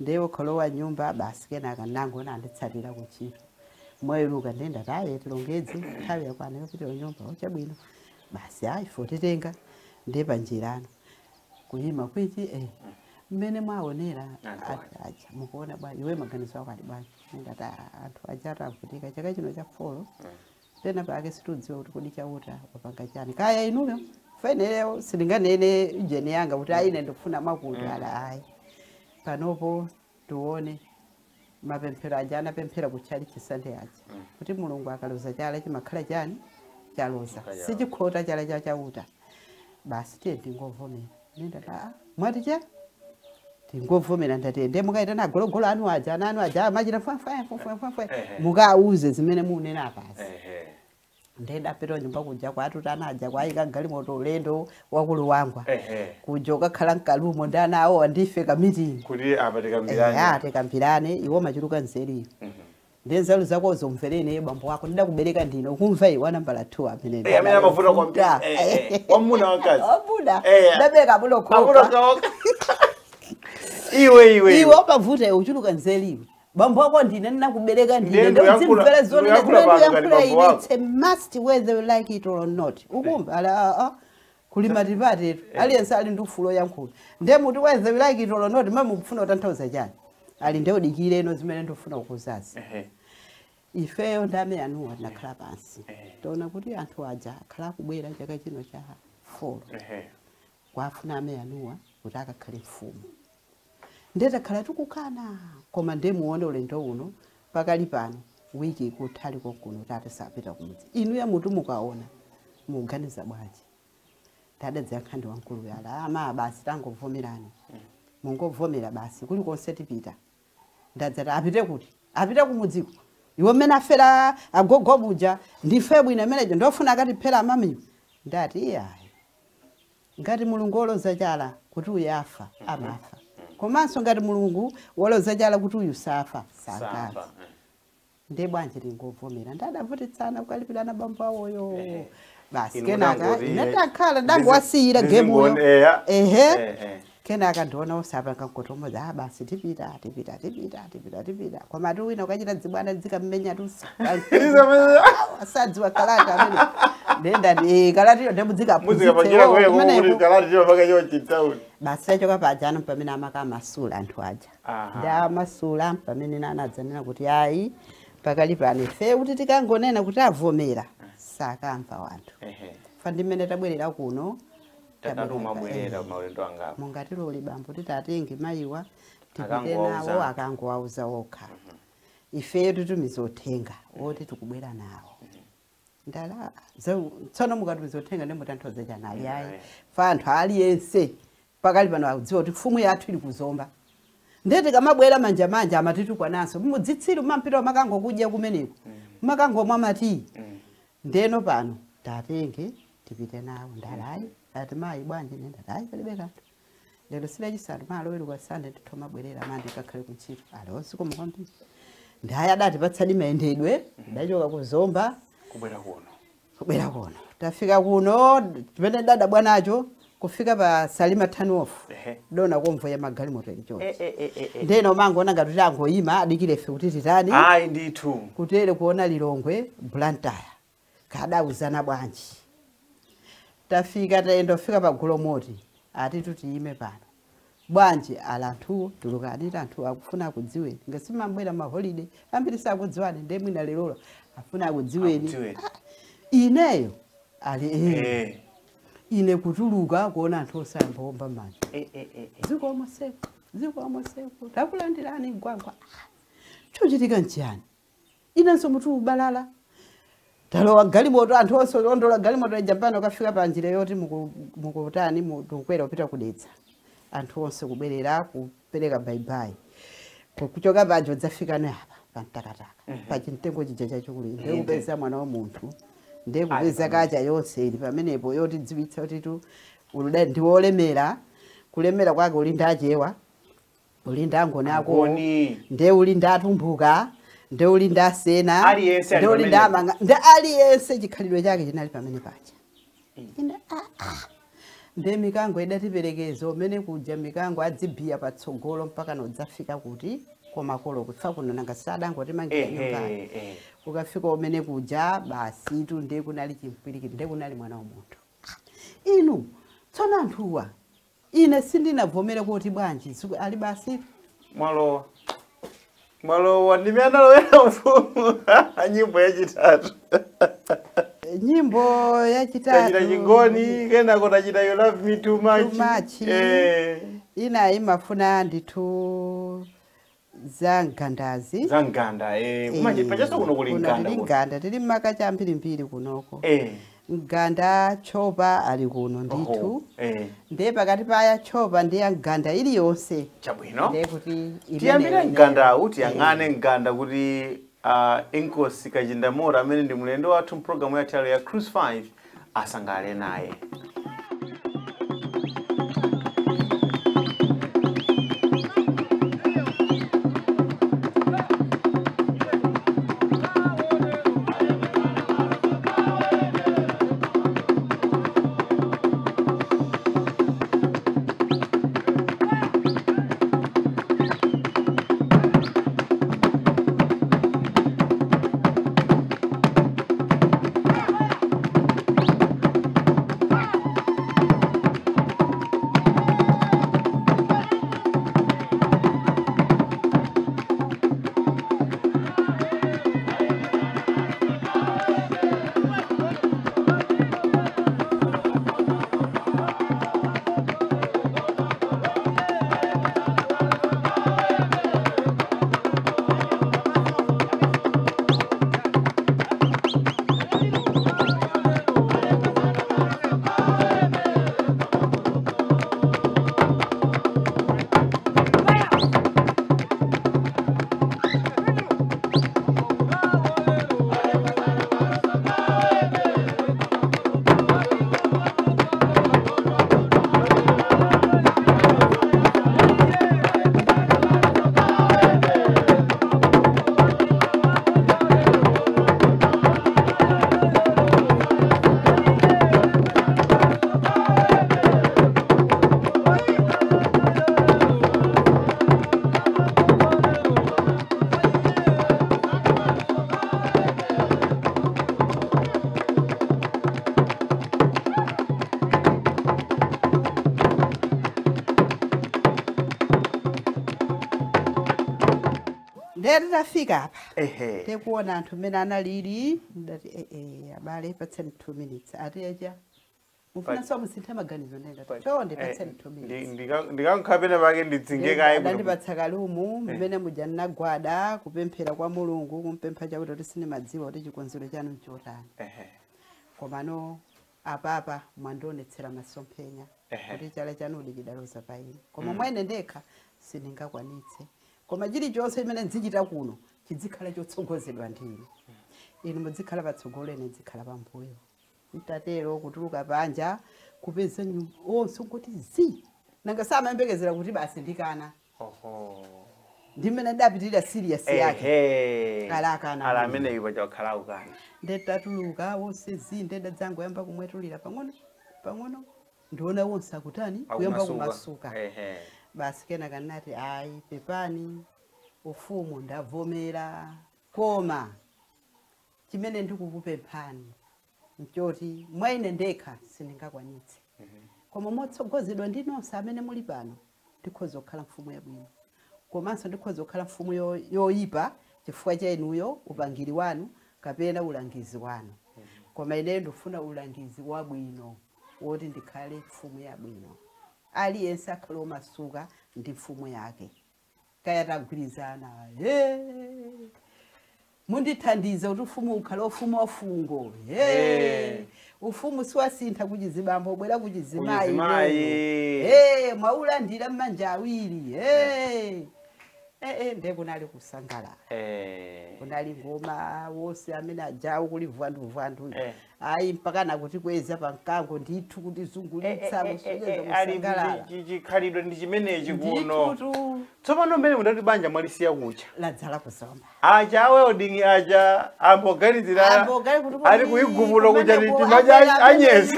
Speaker 3: ndiye okholowa nyumba basi kenaka nangona anditsatira kuchita mwayiruka ndenda taye tilongedze nthawi yakwana yopitira nyumba ochabwino basi ayi fotitenga ndi panjirano kuyima kwiti eh mmene mwaonera aja mukuona bwanji iwe maganizo ako ali bwanji ndati "Ah, anthu aja atavutika chaka chino cha folo pena pake situdziwa kuti kodi chauta wapanga chani. Kaya inuyo feneyo silinganene jeni yanga kuti aine ndikufuna makuti ala ayi panopo tione mapemphero aja anapemphera kuchali chisande aja kuti mulungu akaloza chala chimakhala chani? Chaloza sichikhota chala cha chauta. Basi tiye ndingovomera nendati aa mwati cha? Tingovomera ndatende mukaita na gologolo anu aja ana anu aja amachita fwefwefwefwefwe
Speaker 1: Ehe.
Speaker 3: mukauze zimene munena pasi
Speaker 1: Ehe
Speaker 3: ndendapita nyumba kuja kwatu tana aja kwaika galimoto ulendo wakulu wangwa. Kuja ukakhala mkalumo ndana awo andife kamitingi
Speaker 1: kuti apa ya eh,
Speaker 3: tikambirane iwo machuluka nzeri mm -hmm ndenzalo zako zomverene bambo wako ndida kubereka ndino kumva iwa namba la 2 amenene
Speaker 1: eh amene amavuta kwa mta eh wamuna wakazi.
Speaker 3: Wabuda
Speaker 1: eh.
Speaker 3: ndabeka bulo
Speaker 1: koka iwe iwe
Speaker 3: iwe. Upavuta uchuluka nzeli bambo wako ndine ndinakubereka ndine
Speaker 1: Ndiye pano ngati
Speaker 3: ndiyankhula
Speaker 1: bambo
Speaker 3: ine it's a must whether you like it or not. Ukumva ala a a kuli matipatetu aliyense ali ndi ufulu oyankhula ndi muti whether you like it or not mwe mukufuna kutanthauza chani ali ndi udikire ino zimene ndikufuna kukuzazi. Ifeyo ndame anuwa tinakhala pansi
Speaker 1: klapansi
Speaker 3: tiona kuti anthu aja akhala akubwera chaka chino cha folo kwafuna ame anuwa kuti akakhale mfumu ndetakhala tikukana koma ndemuone ulendo uno pakali pano wiki ikuthali kokuno tate sapita kumudzi. Inu ya mutu mukaona muganiza bwanji tadadza nkhandi wamkulu yala ama basi tangovomerani mungovomera basi kulikonse tipita ndadzati apite kuti apite kumudziko. Iwe mmene afera agogo buja ndife bwino imenejo ndofuna akatiphera amamiyo. Ndati iyayi ngati mulungu woloza chala kuti uyu afa amafa komanso ngati mulungu wolozajala kuti uyu safa
Speaker 1: sakati
Speaker 3: ndiye bwanji lingovomera ndadavutitsana kukalipirana bambo awoyo basi kenaka inatakhala dangu
Speaker 1: wasiyira
Speaker 3: gemuyo ehe.
Speaker 1: Ehe.
Speaker 3: kenaka ndiona usapanga nkotomodza ah basi tipita tipita tipita tipita tipita koma ati wina ukachita dzibwana dzikammenya tusi asadziwa kalata amene ndendati kalatiyo
Speaker 1: muzika pachira kweko kuti kalati tiwa paka chiwo chitauni
Speaker 3: basi tachoka pajano pamene amakamasula anthu aja. Ndi amasula pamene nanadzanena kuti ayi pakali pano ife kuti tikangonena kuti avomera sakamva wanthu
Speaker 1: Ehe.
Speaker 3: fa ndimene tabwerera kuno tabwerera-
Speaker 1: mwabwerera
Speaker 3: eh.
Speaker 1: maulendo angapo
Speaker 3: mungatiloli bambo titatenge mayiwa tipite
Speaker 1: Akangowauza.
Speaker 3: nawo wokha ifeyo titumiza uthenga woti tikubwera nawo ndala zau- tsono mukatumiza uthenga ndimutanthoza chanayi ayi
Speaker 1: Ayi.
Speaker 3: fa anthu aliyense pakali pano akudziwa kuti mfumu yathu ili kuzomba. Ndeti kamabwera manja manja amatitukwananso mudzitsiri umampita makangokudya kumeneko makangomwa matiyi ndeno pano tatenge tipite nawo ndalayi atima ibwanje nenda dai kalibeka lero silaji sana malo welu kwa sana nditoma bwerera mande kakale kunchito alo siku mukwambira ndaya dati patsadi maendedwe ndachoka kuzomba.
Speaker 1: Kubwera kuno
Speaker 3: kubwera kuno tafika kuno timene dada bwanacho kufika pa Salima Tanof dona kumfo ya magali moteli
Speaker 1: chonse eh, eh, eh, ndeno
Speaker 3: mango ona ngati tangoyima adikire fe kuti titani.
Speaker 1: Ayi ndithu.
Speaker 3: Kutele kuona lilongwe blantaya. Kadauzana bwanji. Tafika taenda kufika pa golomoti ati tutiyime pano. Bwanji ala anthuwo tuluka aditi anthu akufuna akudziweni ngasimambwera maholiday ambiri sakudziwani nde mwina lerola afuna akudziweni. Ah, ineyo ali eh. Ine kutuluka kuona anthu osayambomba manja
Speaker 1: eh, eh, eh, eh.
Speaker 3: zikomo seko zikomo seko. Takulandirani mgwagwa chochitika nchiyani? Inenso mutu ubalala talowa galimoto anthu onse ondola galimoto ijambano kafika pa njira yoti muku- mukutani mukwera kupita kudetsa. Anthu onse kubwerera kupereka baibai kuchoka pajo dzafika napa pamtakataka pachimtengo chija chachikulu ndekupeza mwana wa munthu ndekupeza kacha yonse ili. Pamenepo yoti dziwitsa kuti tu ulida ndiwolemera kulemera kwake uli ndachewa. Uli ndangoni ako.
Speaker 1: Angoni.
Speaker 3: nde uli ndatumbuka nde uli ndasena
Speaker 1: Aliyense ali
Speaker 3: nde uli
Speaker 1: pamenepo.
Speaker 3: ndamanga nde aliyense chikhalidwe chake chinali pamene pacha ine ah, ah. nde mikango idatiperekeza umene kuja mikango adzibhiya patsogolo mpaka nodzafika kuti komakolo kufa kuno nanga sadangotimangira nyumbani
Speaker 1: Eh, eh.
Speaker 3: ukafika umene kuja basitu nde kunali chimpwirikiti nde kunali mwana wa munthu inu tsono anthuwa ine sindinavomere kuti bwanji ali basitu
Speaker 1: mwalowa mwalowa ndimianalowera mfumu. Nyimbo yachitatu
Speaker 3: nyimbo
Speaker 1: tachita
Speaker 3: yachitatu
Speaker 1: chingoni kenako tachita you love me too much,
Speaker 3: Too much.
Speaker 1: Eh,
Speaker 3: ima funa ndithu. Za mgandazi
Speaker 1: za mganda eh, eh. pachaso kuno kuli mganda
Speaker 3: tili
Speaker 1: kuli
Speaker 3: mganda tili mmaka cha mbirimbiri kunoko.
Speaker 1: Eh,
Speaker 3: mganda chopa ali kuno
Speaker 1: oho,
Speaker 3: ndithu
Speaker 1: eh,
Speaker 3: ndiye pakati pa ya chopa ndi ya mganda iliyonse
Speaker 1: chabwino?
Speaker 3: Ndiye kuti
Speaker 1: tiyambire mgandawu tiyang'ane mganda kuti uh, inkosi kachindamora amene ndi mlendo wathu mpulogalamu yathu ya cruise 5 asangale naye
Speaker 3: titafika apa?
Speaker 1: Ehe.
Speaker 3: Tikuona anthu mmene analili ndati eh, eh, abale patseni 2 minutes. Ati aja mufunanso musinthe maganizo ndengati chonde patseni 2 minutes.
Speaker 1: ndikankhapene pake ndidzinge kaye
Speaker 3: ndandipatsa kalumu mmene muja ndinagwada kupemphera kwa mulungu kumpempha chakuti kuti sindimadziwa kuti chikonzero chanu nchotani. Komano apapa mwandionetsera masomphenya kuti chala chanudi chidaloza pa ine. Koma mwene ndekha sindingakwanitse koma chilichonse chimene ndizichita kuno chizikhala chotsogozedwa ndine inu muzikhala patsogolo ine zikhala pambuyo mtatero kutuluka panja kupeza nyu- onse kuti zi nanga samayembekezera kuti basi ndikana. Ndimene ndapitirira serious yake.
Speaker 1: Ehe
Speaker 3: Kalakana.
Speaker 1: ala ameneyo pachakhala kana
Speaker 3: ndetatuluka wonse zi ndenda dzangu yamba kumwetulira pang'ono pang'ono. Ndiona wonse akutani kuyamba kumasuka. Basi kena kanati ayi pepani ufumu ndavomera koma. Chimene ndikukupemphani nchoti mwaine ndekha sindingakwanitse koma motsogozedwa ndinonse amene muli pano ndikhoza kukhala mfumu yabwino komanso ndikhoza kukhala mfumu yoyipa chifukwa cha inuyo upangiri wanu kapena ulangizi wanu. Koma ineyo ndifuna ulangizi wabwino woti ndikhale mfumu yabwino aliyense akhale omasuka ndi mfumu yake. Kaya tagwirizana "Hey, mundithandize kuti ufumu ukhale ufumu wafungo hey, ufumu siwasintha kuchizibambo ubwera kuchizimayi hey, mwaulandira mmanja awiri. Hey. Eh, eh, nde kunali kusangalala.
Speaker 1: Eh.
Speaker 3: kunali ngoma wonse amene ajawo kuli vwanduvwandu
Speaker 1: Eh.
Speaker 3: ayi mpaka nakuti kweza pamkango ndithu kuti zungulitsa musonyeza kusangalala.
Speaker 1: chikhalidwe ndi chimenechi kuno. tsopano mmene mudati banja mwalisiya kucha.
Speaker 3: Ladzala kusoma.
Speaker 1: Acha awe odingi acha amboganizira ali kuigumulo kucha timaja anyezi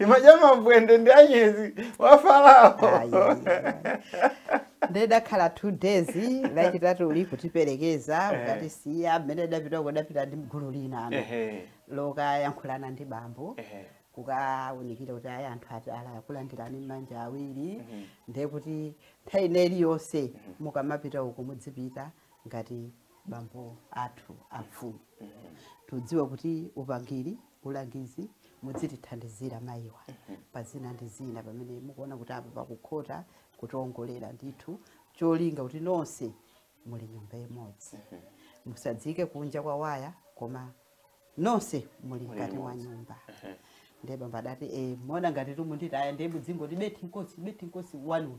Speaker 3: ameneyu.
Speaker 1: timaja mambwende ndi anyezi wa farao.
Speaker 3: Ndedakhala two days lachitatu uli kutiperekeza ukatisiya mmene dapita uko dapita ndi mgulu linano lokayankhulana ndi bambo
Speaker 1: ehe.
Speaker 3: kukawunikira kuti ayi anthu ati ala akulandirani mmanja awiri ndiye kuti nthawi ineyi yonse mukamapita uko mudzipita ngati bambo athu amfumu. Tudziwe kuti upangiri ulangizi mudzitithandizira mayiwa pa zina ndi zina pamene mukuona kuti apo pakukhota kutiongolera ndithu cholinga kuti nonse muli nyumba imodzi. Musadzike kunja kwa waya koma nonse muli mkati mwa nyumba. Ndiye bamba adati eh, mona ngati tumunditi aya ndiye mudzingoti beti nkosi beti nkosi wanu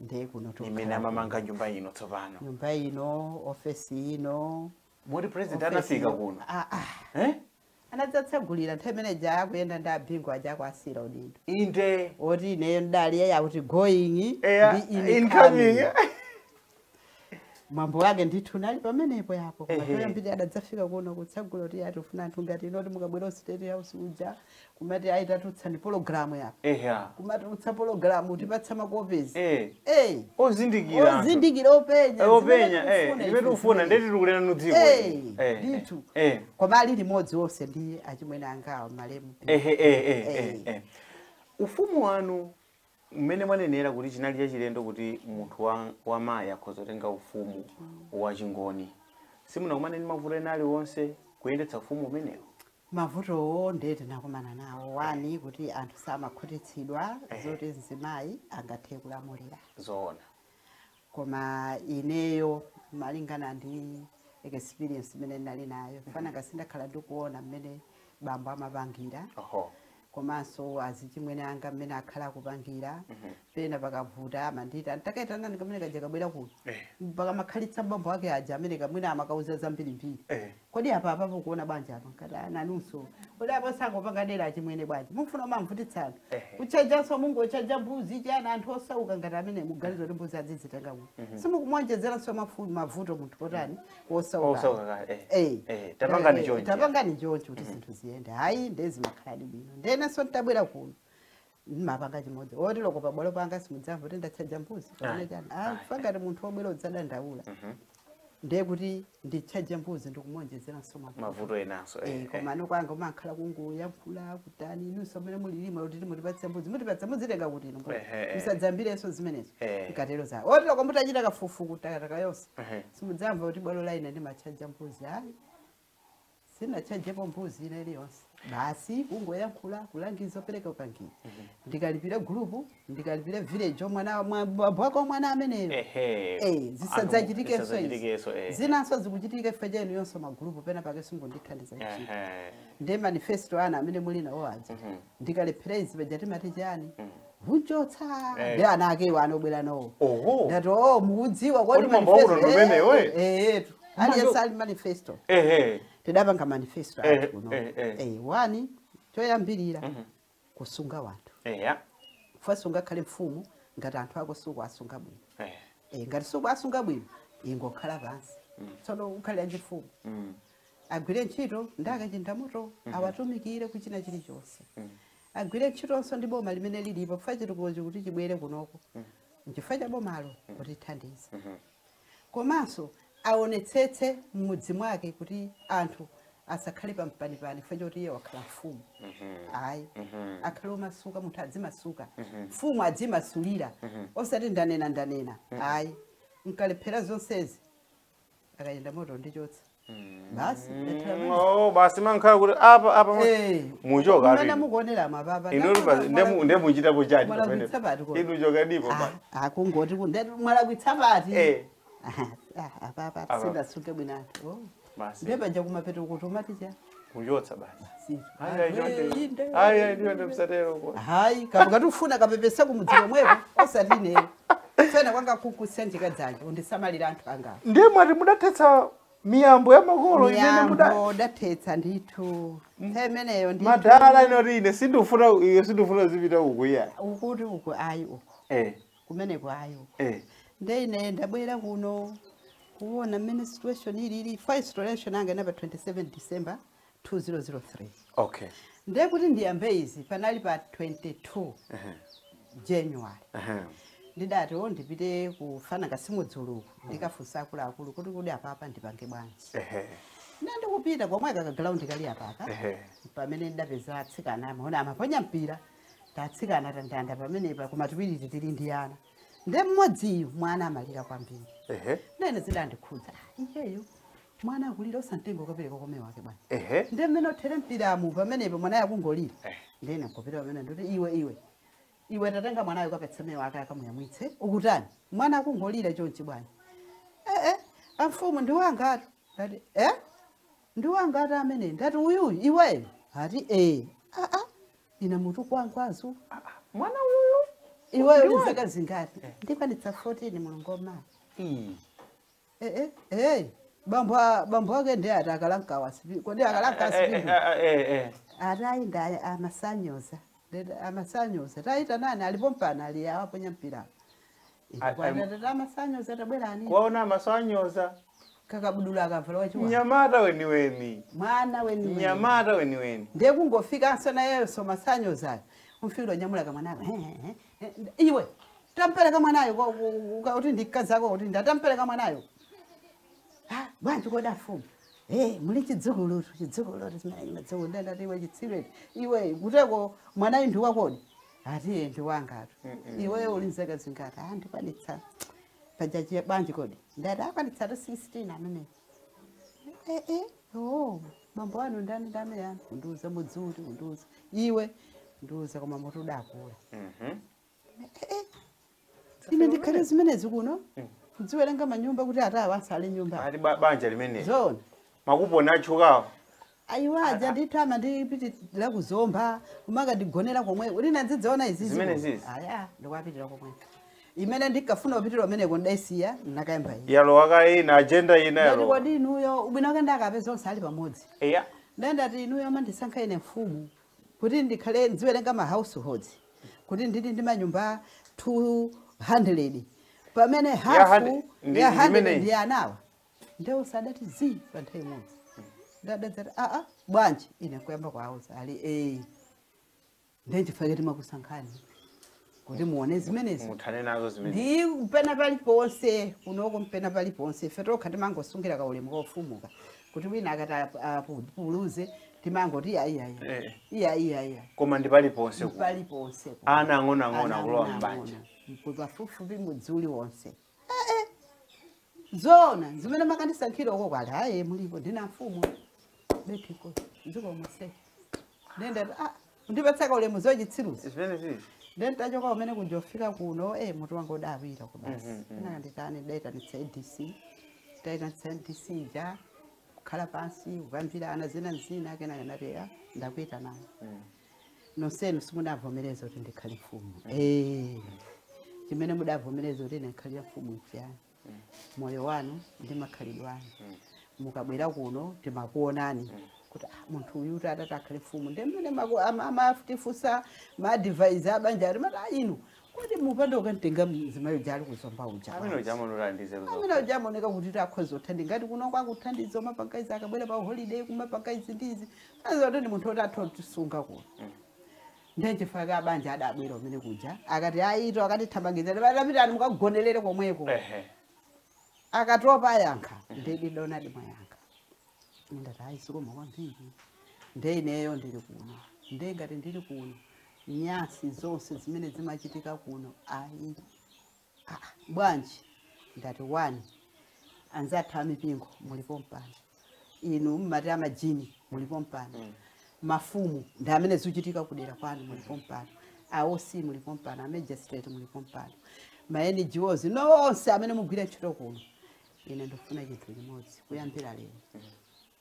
Speaker 3: ndeyekunotoimina mamanga nyumba
Speaker 1: ino tsopano
Speaker 3: nyumba ino ofesi ino.
Speaker 1: Muri
Speaker 3: purezidendi
Speaker 1: anafika kuno?
Speaker 3: Aa
Speaker 1: eh?
Speaker 3: anadzatsekulira nthawi imene jakuyenda ndi abhingu ajakwasira udino
Speaker 1: inde.
Speaker 3: Oti ineyo ndali yeyakuti going ndi
Speaker 1: incoming.
Speaker 3: mwambo wake ndithu nali pamenepo yapo. Matoyambiri adadzafika kuno kutsagula kuti atifuna anthu ngati inoti mukabwera state house uja kumati ayi tatutsani pologalamu yapo. Kumatutsa pologramu utipatsa makopezi
Speaker 1: ozindikira
Speaker 3: ozindikira openya.
Speaker 1: Eh, openya. Imene
Speaker 3: eh,
Speaker 1: ufuna ndeti tikulera nudziko
Speaker 3: ndithu. Koma ali limodzi wonse ndi achimwene angawo malemu
Speaker 1: ufumu wanu mmene mwanenera kuti chinali chachilendo kuti munthu wa, wa mayi akhoza kutenga ufumu wachingoni simunakumane ndi mavuto ena aliwonse kuyendetsa ufumu umenewo?
Speaker 3: Mavutowo ndiye tinakumana nawo. Wani kuti anthu samakhutitsidwa zoti mzimayi angathe kulamulira
Speaker 1: zoona.
Speaker 3: Koma ineyo malingana ndi experience imene ndinali nayo. Fana ngasindakhala ndikuona mmene bambo amapangira komanso azichimwene anga mmene akhala akupangira pena pakavuta amanditi antakayitanani kamene kaja kabwera kuno
Speaker 1: Eh.
Speaker 3: pakamakhalitsa mbambo ake aja amene kamwene amakauza zambirimbiri
Speaker 1: Eh.
Speaker 3: kodi apa apapo kuona banja apa? Nkati ananunso kodi apo sangopangadera achimwene bwanji mufuna umamvutitsana
Speaker 1: Ehe.
Speaker 3: kuchajanso mungochaja mbuzi chana anthu osauka ngati amene muganiza kuti mbuzi adzizitenga kuno simukumwonjezeranso mafu- mavuto munthu potani
Speaker 1: osauka.
Speaker 3: Wosauka
Speaker 1: eh.
Speaker 3: Eh.
Speaker 1: eh. tapangani
Speaker 3: Eh,
Speaker 1: chonchi.
Speaker 3: kuti zinthu ziyende. Hayi ndezimakhaladi bwino ndenenso ntabwera kuno mapanga chimodzi. Oti loko pabwalo panga simudzamva kuti ndachaja mbuzi. Fangati munthu wobwera udzadandaula ndiye kuti ndichaje mbuzi ndikumonjezeranso mavuto
Speaker 1: enanso eh,
Speaker 3: Eh,
Speaker 1: eh.
Speaker 3: koma anokwanga umakhala kungoyankhula kutani inunso amene muli lima kuti timutipatse mbuzi. Mutipatsa muzitenga kuti ino musadzambirenso zimenezo. Ikatero zawo oti loko mutachita kafukufuku takataka yonse. Simudzamva kuti bwalo la ine ndimachaja mbuzi hayi sinachajepo mbuzi ile iliyonse basi kungoyankhula kulangiza opereka upangiza ndikalipire gurupu ndikalipire village omwana bwako omwana ameneyo Eh, zisadzachitikeso,
Speaker 1: eh.
Speaker 3: izi zinanso zikuchitike ife chenu yonso magurupu pena pake singondithandiza kuchita
Speaker 1: Ehe.
Speaker 3: ndi manifesto ana amene muli nawo aja ndikalephera izi paja timati chani vuchotsa
Speaker 1: Eh.
Speaker 3: ndi ana akewo anobwera nawo.
Speaker 1: Oho.
Speaker 3: Ndati o mukudziwa
Speaker 1: Kodi manifesto eh?
Speaker 3: aliyense ali manifesto tidapanga manifesto
Speaker 1: Eh,
Speaker 3: ati kuno
Speaker 1: eh, eh.
Speaker 3: Eh, wani choyambirira kusunga wanthu
Speaker 1: eya.
Speaker 3: Fwe sungakhale mfumu ngati anthu ako sukuasunga bwino.
Speaker 1: Eh.
Speaker 3: Eh, ngati sukuasunga bwino ingokhala pansi tsono ukhalira chifumu
Speaker 1: Mm.
Speaker 3: agwire ntchito ndakachinda moto awatumikire kuchina chilichonse. Agwire ntchitonso ndi boma limene lilipo kufa chitukuchi kuti chibwere kunoko. Nchifukwa cha bomalo kutithandiza komanso aonetsetse m'mudzi mwake kuti anthu asakhale pampanipani kufa choti iye wakhala mfumu. Ayi akhale omasuka munthu adzimasuka. Mfumu adzimasulira osati ndanena ndanena. Ayi nkalephera zonsezi akayenda moto ndichotsa. Basi
Speaker 1: Mm, oh basi mankhala kuti apa apa muchoka
Speaker 3: mana
Speaker 1: ati
Speaker 3: mukuonera mapapa
Speaker 1: ndemuchitapo
Speaker 3: kodi.
Speaker 1: inu chokadipo
Speaker 3: akungoti mwalakwitsa pati
Speaker 1: eh
Speaker 3: apapa
Speaker 1: Apa.
Speaker 3: sindasunge bwinatu
Speaker 1: basi
Speaker 3: ndepaja kumapeto kuti umaticha
Speaker 1: kuchotsa basi
Speaker 3: hayi kama katufuna kapepesa kumudziko mweko osati ineyo fena kwanga kukusenjeka dzanja undisamalira anthu angapo
Speaker 1: ndiye mwati mudathetsa miyambo ya makolo imene
Speaker 3: dathetsa ndithu imeneyo ndithu.
Speaker 1: madala inoti ine sindifuna iyo sindifuna zipita ukuya
Speaker 3: ukuti uku ayi uku
Speaker 1: eh.
Speaker 3: Kumeneko ayi uku ndeine ndabwera kuno kuona mmene situation ilili fa installation anga inapa 27 december 2003
Speaker 1: okay.
Speaker 3: Ndekuti ndiyambe izi panali pa 22
Speaker 1: Ehe,
Speaker 3: january.
Speaker 1: Ehe.
Speaker 3: ndidati o ndipite kufana ngasimudzuluku ndikafunsa akuluakulu kuti kudi apapa ndipange bwanji.
Speaker 1: Ehe.
Speaker 3: Nandikupita komwe kakagrawundi kali apapa
Speaker 1: ehe.
Speaker 3: Pamene ndidapeza atsikana amaona amaponya mpira tatsikana tandanda pamenepa koma tiwiri tili ndi ana nde mmodziyu mwana amalira kwambiri.
Speaker 1: Ehe.
Speaker 3: Ndene zidandikhudza iyeyo mwana akulira usamtenga ukapereka kome wake bwana.
Speaker 1: Ehe.
Speaker 3: Ndi mmene othere mpiramu pamenepo mwanayo akungolira
Speaker 1: Eh.
Speaker 3: ndene nkupita pamene ndoti iwe iwe. Iwe tatenga mwanayo ukapetse mewa ake akamuyamwitse ukutani. Mwana akungolira chonchi bwana. Ee amfumu ndi wangatu ndati e ndi wangatu amene ndati uyuyu iweyo ati ee aa ina mutu kwangwazu
Speaker 1: mwana uyuyu Iwe
Speaker 3: ulizeka
Speaker 1: zingapi?
Speaker 3: Ndikwa ni za ni eh. Mlongoma.
Speaker 1: Mm.
Speaker 3: Eh eh, eh. hey. Bambwa bambwa gende atakala wasipi. Kwa Kwani akala nkawa
Speaker 1: eh,
Speaker 3: sipi.
Speaker 1: Eh eh. Arai
Speaker 3: Arainda amasanyoza. Amasanyoza. Raita nani alipompana aliyawaponya mpira. Ikwanada amasanyoza tabwera
Speaker 1: ani. Kwaona amasanyoza
Speaker 3: kakabudula akavala wachiwa
Speaker 1: nyamata weni weni
Speaker 3: mwana weni
Speaker 1: weni nyamata
Speaker 3: weni weni ndekungofika ansona yeyo somasanyo zayo umfikira nyamula kama kamwana iwe tampereka mwanayo kuti ndikazako kuti ndatampereka mwanayo. Ah, bwanji koda fumu Eh, muli chidzukulutu chidzukulutu zimene chidzukulu ndendati iwe chitsireti iwe kuteko mwanayo ndi wakodi ati "Eh, ndi wangatu iwe uli nzaka zingati ah ndikwanitsa pajaji bwanji kodi. Ndati akwanitsa to 16 amene eh eh oh mambo anu ndani ndani yani undiuza mudzuli undiuza iwe ndiuza koma moto udakula
Speaker 1: Mhm.
Speaker 3: ine ndikhale zimenezi kuno kudziwerenga manyumba kuti ata wasale nyumba.
Speaker 1: Ba- banja limene.
Speaker 3: Zona
Speaker 1: makupona atchukawo
Speaker 3: ayiwaja ndithama ndipitira kuzomba umaka ndigonera komweko lina ndzidziona izizi?
Speaker 1: Zimene zizi?
Speaker 3: aya ndikwapitira komweko imene ndikafuna kupitira umeneko ndaisiya nakayamba iyi.
Speaker 1: Yalowa kayi na agenda ina
Speaker 3: ndati
Speaker 1: yalowa.
Speaker 3: kodi inuyo ubwino wake ndakapeza onse ali pamodzi.
Speaker 1: Iya
Speaker 3: ndandati inuyo mandisankha ine mfumu kuti ndikhale ndiziwerenga ma households kuti ndili ndi manyumba 200 pamene hafu ya 100 ndi anawa. Ndewo sadati zi pa nthawi imodzi. Ndadadzati aa bwanji? Ine kuyamba kwauza ali e ndenjifake mwakusankhani kuti muone zimenezi. Ndi mpena paliponse kunoko mpena paliponse ife tokha timangosungira kaulemu kaufumuka kuti wina akati apuluze apuluze timangoti iya iya iya
Speaker 1: eh.
Speaker 3: iya iya iya
Speaker 1: koma ndipali ponse ndipali
Speaker 3: ponse
Speaker 1: ana ah, ang'ono ang'ono ah, akulowa mbanja
Speaker 3: mkudwa fufupi mudziuli wonse. Eh, eh. Zona ah, zimene makandisankhireko kwati aye mulipo ndina mfumu. Betiko mdziko mwese ndenda ah undipatsaka ulemu zochitsiruza
Speaker 1: zimene zizi
Speaker 3: then tachoka umene kunjofika kuno eh mutu wangu udawira kubasi
Speaker 1: mm mm-hmm,
Speaker 3: -hmm. ndikani daitanitsa ndc daitanitsa ndc ja kukhala pansi kukamvirana zina zina kenaka nateya ndakuita nayo nonsenu simunavomereza kuti ndikhale mfumu. Eh, chimene mudavomereza kuti ndikhale mfumu nchiyani moyo wanu ndi makhalidwe anu. Mukabwera kuno timakuonani kuti ah, munthu uyu kuti atati akhale mfumu. Ndi mmene amatifunsa maadivaiza abanja ati mati "Ah, inu kuti mupande ukanitenga mzimayo jali kuzomba uja
Speaker 1: ndizeru
Speaker 3: amene ujamoneka kuti takhoza kuthandiza ngati kuno kwakuthandiza umapangaizi akabwera pa holiday kumapangaizi ndizi azoto ndi munthu oti atha kutisunga kuno. Ndechifaka abanja adabwera umene kuja. Akati aito akatithamangizira tapitani mukagonelere komweko. Akatopa ayankha ndidi donadi mwayankha ndati hayi sikoma kwambiri ndeineyo ndili kuno. Ndengati ndili kuno nyasi zonse zimene zimachitika kuno ayi. Ah, bwanji? Ndati wani. Anzathu amipingo mulipo mpano inu mmati amajini mulipo mpano mafumu ndi amene zikuchitika kudera kwanu mulipo mpano aosi mulipo mpano amagistrate mulipo mpano ma ngos nonse amene mugwira ntchito kuno. Ine ndifuna chinthu chimodzi kuyambira lero.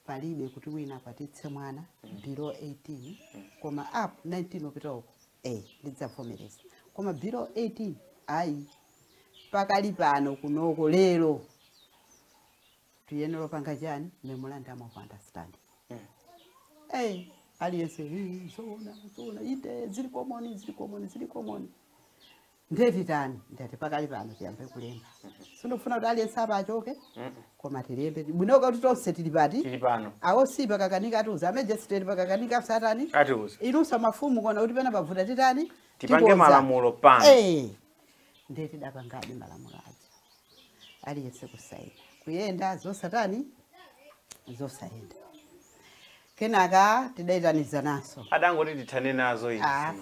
Speaker 3: Palibe kuti wina apatitse mwana below 18 koma up 19 upitoko eh ndidzavomereza koma below 18 ayi pakali pano kunoko lero. Tiyenera panga chani memorandum of understanding Eh, aliyense "Eh, zona zona ite zili komoni zili komoni zili komoni ndeti tani ndati pakali pano tiyambe kulemba. Sindofuna kuti aliyense apa achoke koma tilembe mwinoka kuti tonse tili pati
Speaker 1: tili pano.
Speaker 3: Awosipa kakani katiuza amejasiteri pakakani kapsatani
Speaker 1: katiuza
Speaker 3: ilusa mafumu kona kuti pena pavuta titani
Speaker 1: tipange malamulo pano.
Speaker 3: Eh ndiye tidapangadi malamulo aja. Aliyense kusayina kuyenda zosatani zosayenda kenaka tidayitaniza naso.
Speaker 1: Adangoti tithane nazo
Speaker 3: ah,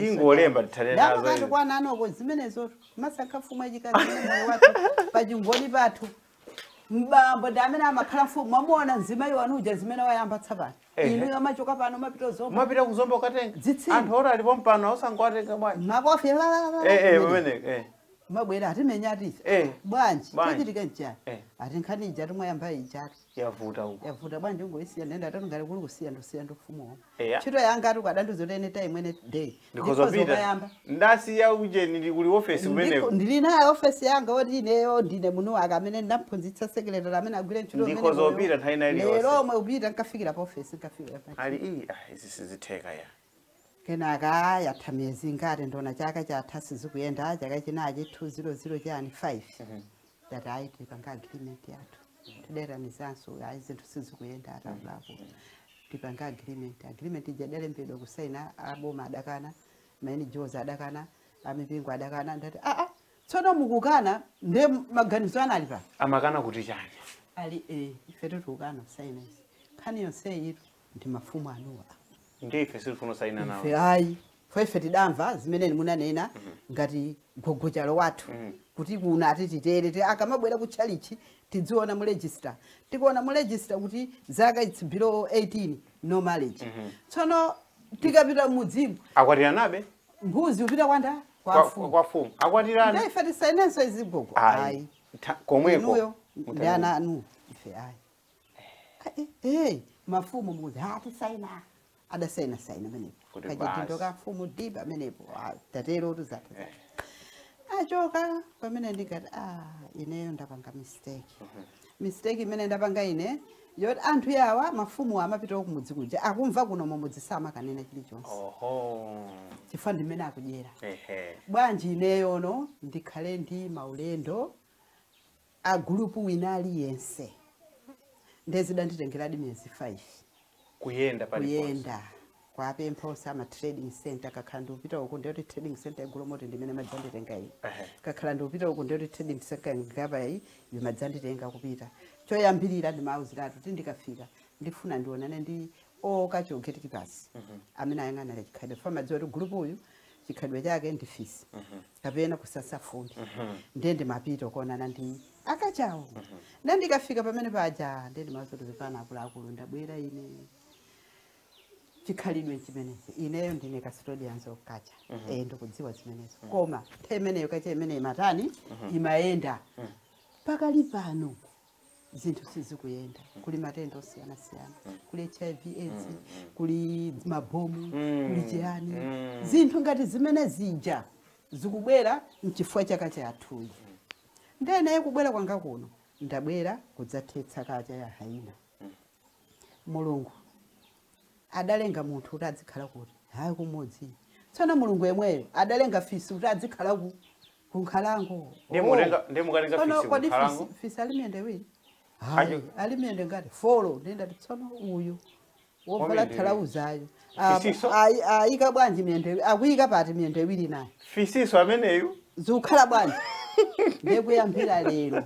Speaker 1: ingolemba tithane nazo
Speaker 3: kwana anoko zimenezotu masakhafu mwachikazi moyo wathu pachingoni pathu mbambo ndamene amakhala mfumu mwamuona nzima iwo anuja zimene wayamba
Speaker 1: tsapani
Speaker 3: inu amachoka pano mapita uzomba?
Speaker 1: Mapita kuzomba ukatenga? Anthu orali pompano ausangowatenga bwana.
Speaker 3: Makofi
Speaker 1: lalalalameneko
Speaker 3: mabwera atimenya atisi
Speaker 1: eh.
Speaker 3: Bwanji. Chachitika nchani
Speaker 1: Eh.
Speaker 3: ati nkhani ija timwayamba ijati
Speaker 1: yavuta uko.
Speaker 3: Yavuta bwanji ungoisiya ndenda atanongati kuli kusiya ndosiya ndofumuwo
Speaker 1: Eya.
Speaker 3: ntchito yanga ati ukadandizote ene time ene day.
Speaker 1: Ndikhozopita
Speaker 3: yamba
Speaker 1: ndasiya uje ndi kuli ofesi kumeneko
Speaker 3: ndili nayo ofesi yanga oti ineyo ndine munuwaka amene ndamphunzitsa sekretary amene agwire ntchito
Speaker 1: Ndikho
Speaker 3: imeneyo.
Speaker 1: zopita nthawi ina iliyonse.
Speaker 3: lero omwe upita nkafikira pa ofesi nkafikira
Speaker 1: ali iyi ah izi sizitheka ya
Speaker 3: kenaka yatha miyezi ngati ndona chaka chatha sizikuyenda chaka chinachi 200 chani 5 tati ayi tipanga agreement yathu. Tideranizanso ayi zinthu sizikuyenda atavulapo tipanga agreement. Agreement ija idalembedwa kusaina aboma adakana maini jos adakana amipingo adakana ndati aa tsono mukukana nde maganizo ana ali pa
Speaker 1: amakana kuti chani
Speaker 3: ali e ife titukana kusaina izi. Nkhani yonse yitu ndi mafumu anuwa
Speaker 1: ndife sitifuna usaina nawo
Speaker 3: ife ayi faife tidamva zimene munanena ngati gogochalo wathu.
Speaker 1: Mhm.
Speaker 3: kuti kuna ati titere ti akamabwera kutchalichi tidziona mu register. Tikuona mu register kuti zaka its below 18 no marriage. Tsono tikapita mudzimu
Speaker 1: akwatiranabe
Speaker 3: mbuzi upita kwanda
Speaker 1: Kwa-
Speaker 3: kwafumu
Speaker 1: kwa fumu akwatirana
Speaker 3: ndaife tisainenso izigogo
Speaker 1: ayi komweko.
Speaker 3: Ndi ana anu ife ayi hey, mafumu muzi adasaina saina menepo
Speaker 1: Kuti
Speaker 3: kachitindo
Speaker 1: basi.
Speaker 3: ka mfumu diba amenepo ah, tatero tuzata achoka pamene ndikati ah, ineyo ndapanga mistake. Mistake imene ndapanga ine yoti anthu yawa mafumu amapitawo kumudzi kuja akumva kuno mumudzi samakanena chilichonse
Speaker 1: oho.
Speaker 3: Chifukwa ndimene akudyera
Speaker 1: ehe.
Speaker 3: Bwanji ineyono ndikhale ndi maulendo a gulupu wina aliyense. Ndezidanditengeradi miyezi 5
Speaker 1: kuyenda
Speaker 3: kuyenda. Kwapempha osama trading center kakhala ndiupita uku ndiyoti trading center igulomoti ndimene madzanditenga iyi. Kakhala ndiupita uku ndiyoti trading center ngapa iyi bimadzanditenga kupita. Choyambirira ndimauziratu kuti ndikafika ndifuna ndionane ndi okacho gatekeepers amene ayang'anira chikhalidwe fa madziwa kuti gulupu uyu chikhalidwe chake ndi fisi kapena kusasa fundi ndiye ndimapita kuonana ndi akacho kachawo nda ndikafika pamene paja ndeni mazotozi pana akuluakulu ndabwera ine chikhalidwe chimenechi ineyo ndine custodians of culture eh ndikudziwa zimenezo koma nthawi imeneyo kacha imeneyi matani imayenda pakali pano zinthu sizikuyenda kuli matenda osiyanasiyana kuli hiv aids kuli mabomu kuli chiyani zinthu ngati zimene zija zikubwera mchifukwa chaka chathuyi ndenaye kubwera kwanga kuno ndabwera kudzathetsa kacha ya haina. Mulungu adalenga munthu kuti adzikhala kuti hayi kumudzi tsono mulungu yemweyo adalenga fisi kuti adzikhala ku kunkhalango Tsono kodi fisi- ali miyende iwiri
Speaker 1: Ayo.
Speaker 3: hayi ali miyende ngati folo. Ndendati tsono uyu wovala thalauzayo ayika bwanji miyende akuyika pati miyende iwiri nayo?
Speaker 1: Fisiso ameneyu?
Speaker 3: Zikukhala bwanji ndekuyambira lero.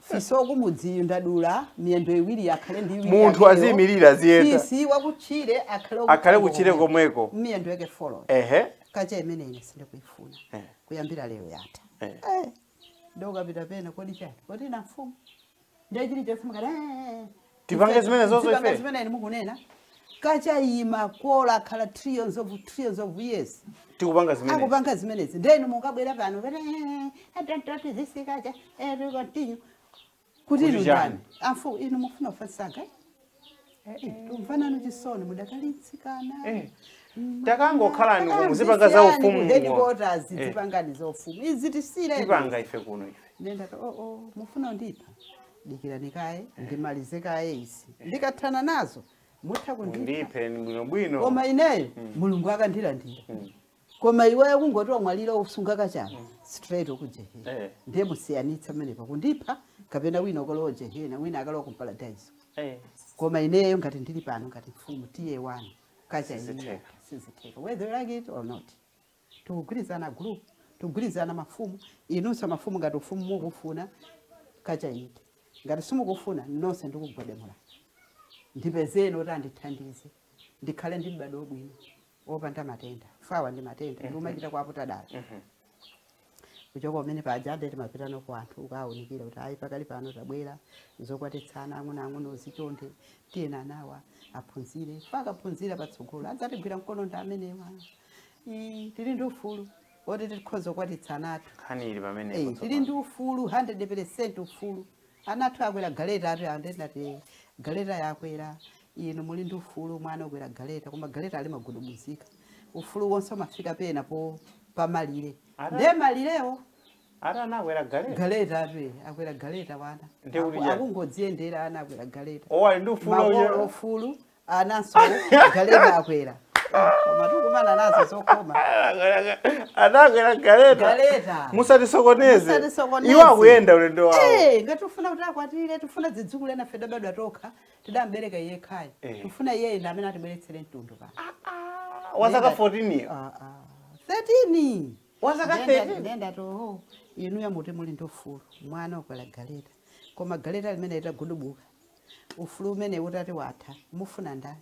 Speaker 3: Fiso kumudziyo ndadula miyendo iwiri akhale ndi
Speaker 1: Munthu aziyimirira aziyenda.
Speaker 3: fisi wakutchire akhale
Speaker 1: akhale kuchire komweko.
Speaker 3: Miyendo yake follow
Speaker 1: ehe.
Speaker 3: Kacha imene ine sindikuyifuna
Speaker 1: Eh.
Speaker 3: kuyambira lero yatha
Speaker 1: Eh.
Speaker 3: Eh, ndokapita pena kodi chani? Kodi na mfumu? Ndechili chosimukati
Speaker 1: Tipange zimene zonso ife?
Speaker 3: zimene mukunena kachayima kolakhala trillions of trillions of years. Akupanga zimenezi. Ndeno mungabwera pano atatizisikacha erikontinyu kuti inu ndani? Afu inu mufuna kufatisaka eh,
Speaker 1: eh, umfanano chisoni mudakalidzikana eh, takangokhala
Speaker 3: nuko
Speaker 1: muzipanga
Speaker 3: zaufumuheadquarters dzipangani zaufumu izi
Speaker 1: tisirepanga ife kuno ife.
Speaker 3: Ndendati oo oh, oh, mufuna undipha dikirani kaye ndimalize kaye isi. Ndikathana nazo. Mutha kundipha
Speaker 1: ndiphe ni bwinobwino
Speaker 3: koma ineyo mulungu akandilandira koma iweyo kungoti wamwalira usunga kachana straight ukujehena
Speaker 1: Eh.
Speaker 3: ndiye musiyanitsa pamenepa kundipha kapena wina ukalowa jehena wina akalowa kumparadise
Speaker 1: Eh,
Speaker 3: koma ineyo ngati ndili pano ngati mfumu tiye wanu kacha
Speaker 1: Sizitheka.
Speaker 3: sizitheka whether you like it or not tikugwirizana group tikugwirizana mafumu. Inunso mafumu ngati ufumu mukufuna kacha ite ngati simukufuna nonse ndikugwedemula ndipezeni kuti andithandize. Ndikhale ndi m'bado wabwino wopanda matenda. Fawa ndi matenda. Ndiumachita kwaputa dala kuchoka umene paja ndeti mapitano ku anthu ukawunikira kuti ayi pakali pano tabwera zokwatitsana ang'onoang'ono zichonde tiyena anawa aphunzire. Fakaphunzira patsogolo adzatigwira mkono ndi amenewa. Tili ndi ufulu. Oti tikhoza kukwatitsana athu. Tili ndi ufulu 100% ufulu. Anathu akwera galeta ati andendati galeta yakwera inu muli ndi ufulu mwana ukwera galeta koma galeta ali magudubuzika ufulu wonse umafika pena po pamalire
Speaker 1: Ara-
Speaker 3: nde malirewo
Speaker 1: ati anakwera galeta?
Speaker 3: Galeta ati akwera galeta wana. Akungodziyendera ana akwera galeta.
Speaker 1: Owali ndi ufulu
Speaker 3: ufulu ananso galeta akwera koma tikumana nazo zokoma
Speaker 1: anakwera galeta.
Speaker 3: Musatisokoneze
Speaker 1: iwo akuyenda ulendo wawo
Speaker 3: Eh, ngati tifuna kuti akwatire tifuna zidzukulu ena fe dabadwa tokha tidambereka iye khaya
Speaker 1: Eh.
Speaker 3: tifuna iye ina amene atibweretsere mtundu pano
Speaker 1: wazaka 14 iyo?
Speaker 3: Ah, ah. 13
Speaker 1: wazaka
Speaker 3: Ndenda-
Speaker 1: 13
Speaker 3: ndenda to inuya muti muli ndi ufulu mwana ukwera galeta. Koma galeta limene itagudubuka ufulu umene utati watha. Mufuna ndani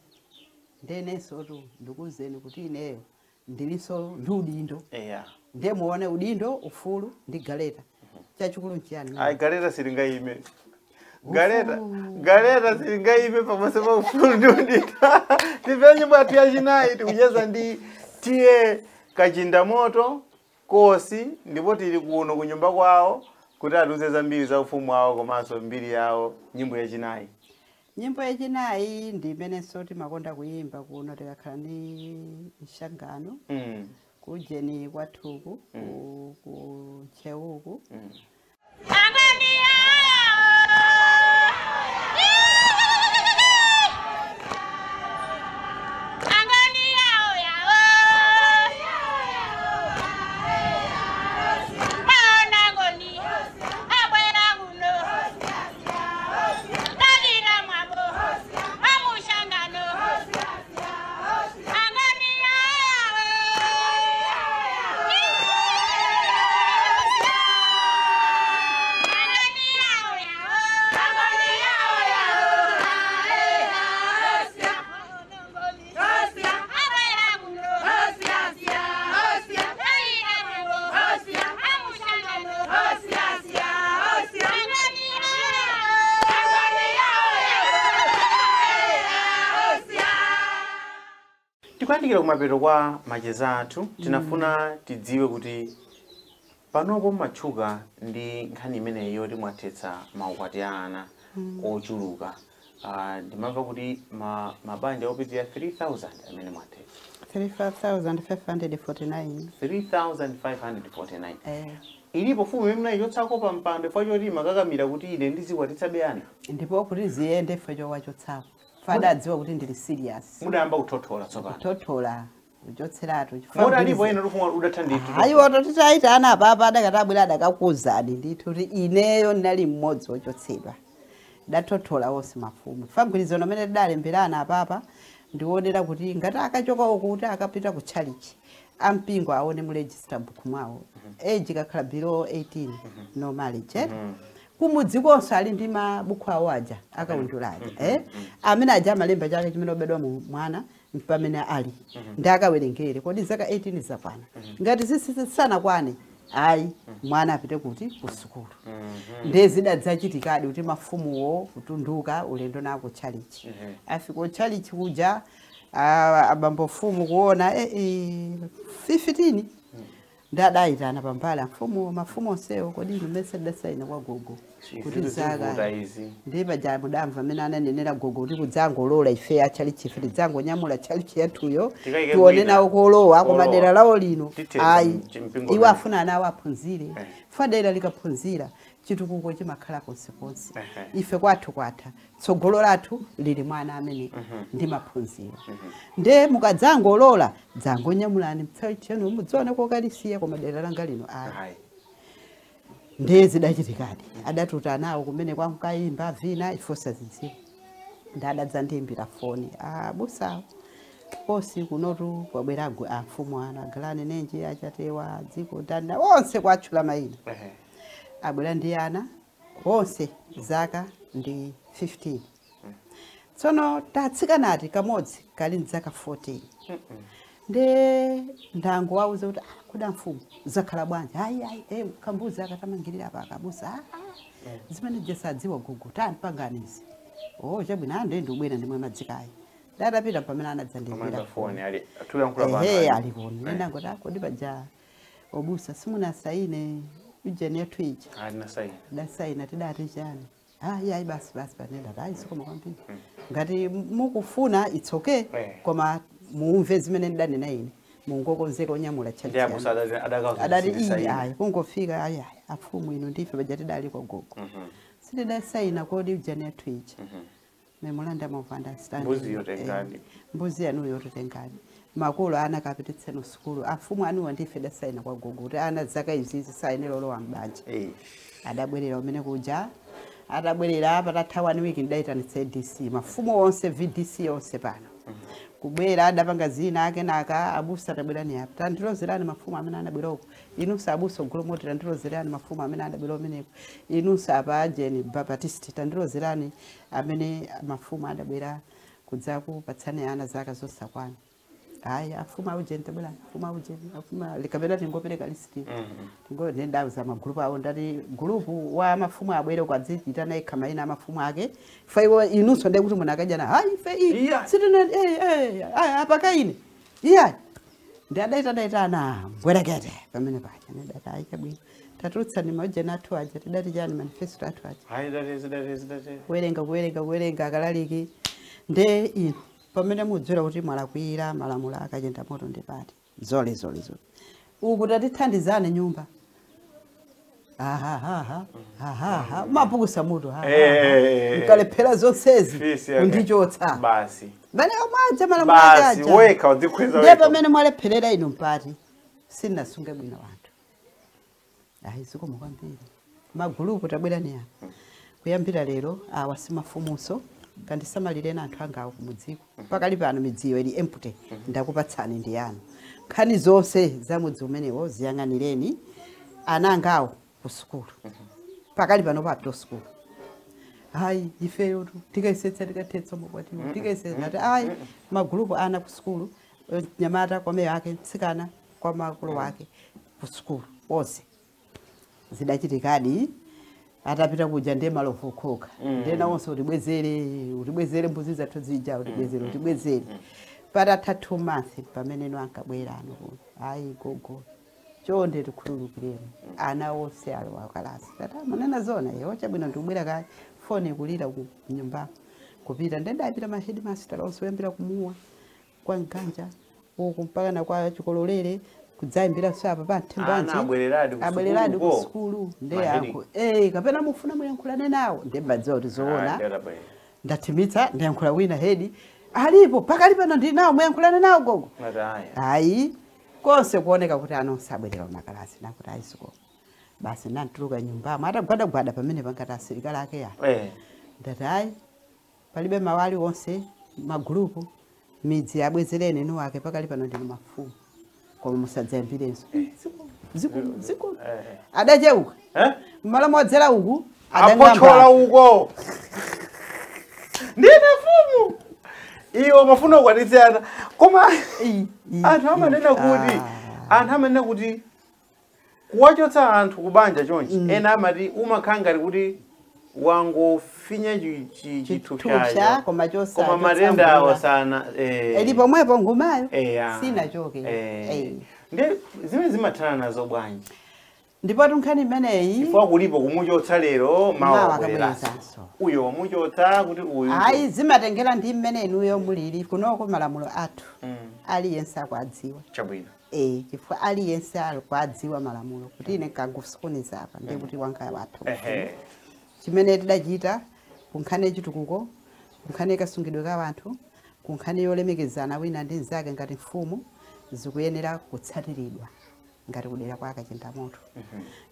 Speaker 3: ndenenso tu zenu kuti ineyo. Ndilinso ndi udindo.
Speaker 1: Eya.
Speaker 3: Nde muone udindo ufulu ndi galeta. Chachikulu nchiyani?
Speaker 1: Ayi galeta silingayime galeta galeta silingayime pamwese pa ufulu ndi udindo. Tipera nyimbo yathu yachinayi tikucheza ndi tiye kachinda moto kosi ndipo tili kuno kunyumba kwawo kuti atiuze zambiri za ufumu wawo komanso mbiri yawo nyimbo yachinayi
Speaker 3: nyimbo yachinayi ndi imenenso timakonda kuyimba kuno tikakhala ndi mshangano
Speaker 1: mm.
Speaker 3: kujeni kwathuku ku, ku cheuku
Speaker 1: mm. Kumapeto kwa macheza athu tinafuna tidziwe kuti panopo mmatchuka ndi nkhani imeneyi yoti mwathetsa maukwati a ana ochuluka. Ah, ndimamva kuti ma- mabanja opitirira 3000 amene mwathetsa.
Speaker 3: 35,549
Speaker 1: 3549
Speaker 3: eh,
Speaker 1: ilipo fumu imene munayichotsako pa mpando chifukwa choti makakamira kuti ine ndizikwatitsabe ana
Speaker 3: ndipo kuti ziyende ife chowachotsako fadadziwa kuti ndili serious.
Speaker 1: Mudayamba kuthothola tsopano
Speaker 3: kuthothola kuchotseratu
Speaker 1: moti alipo ena tufuna udatha ndithu?
Speaker 3: Hayiwo totitaita ana apapa adakati abwera adakakuwuzani ndithu kuti ineyo ndinali mmodzi wochotsedwa. Dathothola wonse mafumu. Fagwirizano amene tidalemberana apapa ndionera kuti ngati akachoka uku kuti akapita ku chalichi ampingo aone mu register book mwawo age kakhala below 18 no marriage eh? Kumudzi konse ali ndi mabuku awo aja akaundulaja eh? amene aja amalemba chake chimene obedwa mu mwana pamene ali ndi akawerengere kodi zaka 18 zakwana ngati zisanakwane ayi mwana apite kuti ku sukulu. Ndezida dzachitikadi kuti mafumuwo kutunduka ulendo nako chalichi. Afika uchalichi kuja abambo abambofumu kuona eh, eh, 15 ndadayitana pambala mfumu mafumu onsewo kodi inu mese dasaina kwa gogo. Kuti
Speaker 1: izi.
Speaker 3: Ndipa ja mudamva amene ananenera gogo kuti kudzangolola ife achalichi ife tidzangonyamula chalichi yathuyo
Speaker 1: Tikayike
Speaker 3: tione nawo kolowa koma dera lawo lino. Ayi iwo afuna ana awo aphunzire.
Speaker 1: Eh.
Speaker 3: fa dera likaphunzira chitukuko chimakhala konsekonse ife kwathu kwatha. Tsogolo lathu lili mwana amene ndi maphunziro. Nde mukadzangolola dzangonyamulani mchalichi yanu mudzione kokalisiya koma dera langa lino ayi ndiye zidachitikadi. Adatuta nawo kumene kwamkayimba vina ifosa zidziwa ndadadza ndiyimbira foni. Abusawo kosi kunotu kwabwera amfumu ana agalane nenje achatewa dziko danda onse kwatchula mayina abwera ndi ana onse zaka ndi 15 tsono tatsikanati kamodzi kali ndi zaka 14 nde ndango wauza kuti "Ah, kuda mfumu zakhala bwanji? Hayi hayi eh, kambuzi akatamangirira pa akabusa "Ah, ah, zimene jesadziwa gugu tani panganizi o chabwino ande ndikubwera ndimwe madzikayi ndatapita pamene anadzandimbira
Speaker 1: komanda
Speaker 3: foni
Speaker 1: foni. ali tuyankhula pano
Speaker 3: ehe
Speaker 1: ali.
Speaker 3: aliponi
Speaker 1: Eh.
Speaker 3: nendango kodi paja obusa simunasaine ujeni yathu ija
Speaker 1: ali nasaina
Speaker 3: dasaina tidati chani hayi hayi basi basi panenda hayi sikoma kwambiri ngati mukufuna it's okay.
Speaker 1: Eh.
Speaker 3: koma muumve zimene ndidanena ine mungokonzeka onyamula
Speaker 1: ndi abusa
Speaker 3: chalichiyani
Speaker 1: adakazi
Speaker 3: adati iyi ayi kungofika ayi ayi afumu ino ndife paja tidali kwa gogo. Sitidasaina kodi ujani yathu ija memorandum of understanding. Eh, mbuzi yanuyo totengani makulu ana kapititseno sukulu afumu anuwa ndife dasaina kwa gogo kuti ana zaka izizi saine lolowa mbanja
Speaker 1: Eh,
Speaker 3: adabwerera umene kuja adabwerera patatha one week ndidaitanitsa adc mafumu onse vdc onse pano. Kubwera adapanga zina akenaka abusa atabwera ni apa tandilozerani mafumu amene anabwera uko inunso abusa ogolomoti tandilozerani mafumu amene anabwera umeneko inunso apa ajeni baptist tandilozerani amene mafumu adabwera kudzakupatsani ana zaka zosakwana hayi afumu aujeni tabwerani afumu aujeni afumu likapena tingopereka listi tingo ndendauza magulupu awo ndati gulupu wa mafumu abwere kwadzichita naye khama ina amafumu ake fa iwo inunso nde kuti munhu akajana hayi ife iyi
Speaker 1: Iya.
Speaker 3: sitina apaka ine iya. Ndi adaita daita ana mbwerekete pamene pacha ndati ayi chabwino tatulutsani maujeni athu aja tidati chani manifesto athu aja kuwerenga kuwerenga kuwerenga akalaliki nde inu pamene mudziwira kuti mwalakwira malamulo akachenda moto ndi pati. Zole zole zole uku tatithandizane nyumba. Mapukusa mutu ha, ha, ha.
Speaker 1: Eh.
Speaker 3: mkalephera zonsezi kundichotsa
Speaker 1: basi.
Speaker 3: Bane omaja malamulo
Speaker 1: basi
Speaker 3: aja.
Speaker 1: weka udzikweza
Speaker 3: ndiye pamene mwalepherera inu mpati sinasunge bwino wanthu ayi zikomo kwambiri magulupu tabwera ni apa kuyambira lero awa simafumuso kandisamalireni anthu angawo kumudziko. Pakali pano midziyo ili empty ndakupatsani ndi yanu nkhani zonse za mudzi umenewo ziyang'anireni ana angawo ku sukulu pakali pano papita sukulu hayi ifeyo tu tikaisetsa tikathetsa mokwatiwa tikaisetsa ati ayi magulupu ana ku sukulu eh, nyamata kwa meyo ake mtsikana kwa makulu wake ku sukulu onse. Zidachitikadi atapita kuja ndiye malovu okhoka ndena onse utibwezere utibwezere mbuzi zathu zija utibwezere utibwezere patatha two months pamene ino ankabwera ano kuno ayi gogo chonde tikhululukiremu ana onse ali wakalasi tata manena zona yewo chabwino ndikubwera kayi foni kulira ku nyumba kupita. Ndendapita ma headmaster onse kuyambira kumuwa kwa mganja uku mpaka na kwa chikololere kudzayimbira so apa pa mthembanji
Speaker 1: Ana abwereradi ku
Speaker 3: sukulu nde yanko eh kapena mufuna muyankhulane nawo ndembadziwa kuti zoona.
Speaker 1: Ah,
Speaker 3: ndathimitsa ndiyankhula wina hedi. Alipo pakali pano ndili nawo muyankhulane nawo gogo. Hayi konse kuoneka kuti anonse abwerera kumakalasi nakuti ayisiko basi nantuluka nyumbamo atagwadagwada pamene pangati asilikali ake ya.
Speaker 1: Eh.
Speaker 3: ndati ayi palibe mawali onse magulupu midzi abwezereni inu wake pakali pano ndili mafumu koma musadzayambirenso zikulu zikulu
Speaker 1: Eh.
Speaker 3: adacheuka
Speaker 1: Eh?
Speaker 3: mmalo modzera uku?
Speaker 1: Apochola uko. Ndine fumu. Iwo mafuna kukwatitsana koma anthu amanena kuti
Speaker 3: ah.
Speaker 1: anthu amanena kuti kuwachotsa anthu kubanja chonchi. Ena amati umakhala ngati kuti wangofinya chi- chi- chithu
Speaker 3: Chithupsa,
Speaker 1: chacho
Speaker 3: koma chosa-
Speaker 1: koma matenda awo sana eh,
Speaker 3: ili pomwepo ngumayo.
Speaker 1: Eh,
Speaker 3: sinachoke
Speaker 1: eh.
Speaker 3: Eh.
Speaker 1: ndi zimene zimathana nazo bwanji
Speaker 3: ndipo tunkhani imeneyi
Speaker 1: chifukwa kulipo kumuchotsa lero
Speaker 3: Mawa
Speaker 1: mawa abwereranso
Speaker 3: akabwereranso.
Speaker 1: uyo wamuchotsa kuti uyu.
Speaker 3: Ayi zimatengera ndi mmene inuyo mulili kunoko malamulo athu.
Speaker 1: Mm,
Speaker 3: aliyense akwadziwa.
Speaker 1: Chabwino.
Speaker 3: Eh chifukwa aliyense akwadziwa malamulo kuti ine nkangusokoneza apa ndiye kuti wanga wathu. Chimene tidachita kunkhani chitukuko kunkhani kasungidwe ka wanthu kunkhani yolemekezana wina ndi mnzake ngati mfumu zikuyenera kutsatiridwa ngati kudera kwa akachendamoto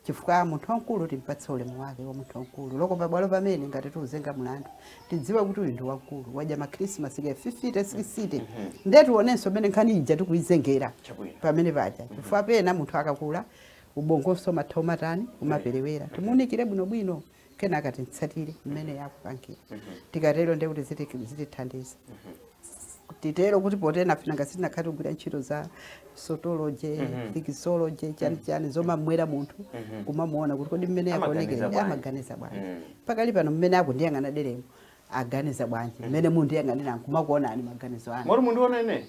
Speaker 3: chifukwa munthu wamkulu timpatse ulemu wake wa munthu wamkulu. Loko pabwalo pamene ngati tiuzenga mlandu tidziwe kuti uyu ndi wamkulu. Waja makrisimasi ke 50 60 nde tionenso mmene nkhani ija
Speaker 1: tikuizengera
Speaker 3: pamene paja chifukwa pena munthu akakula ubongonso matha umatani umaperewera timuunikire bwinobwino kenaka tintsatire mmene yakupangira tikatero nde kuti zitithandiza titero kuti potena finanga sitinakhati kugwira ntchito za sotoloje thikisoloje chani chani zomamwera munthu kumamuona kuti kodi mmene yakuonekera amaganiza bwanji pakali pano mmene akundiyang'ana deremo aganiza bwanji mmene mundiyang'anira nkumakuonani maganizo anu
Speaker 1: mundiona ine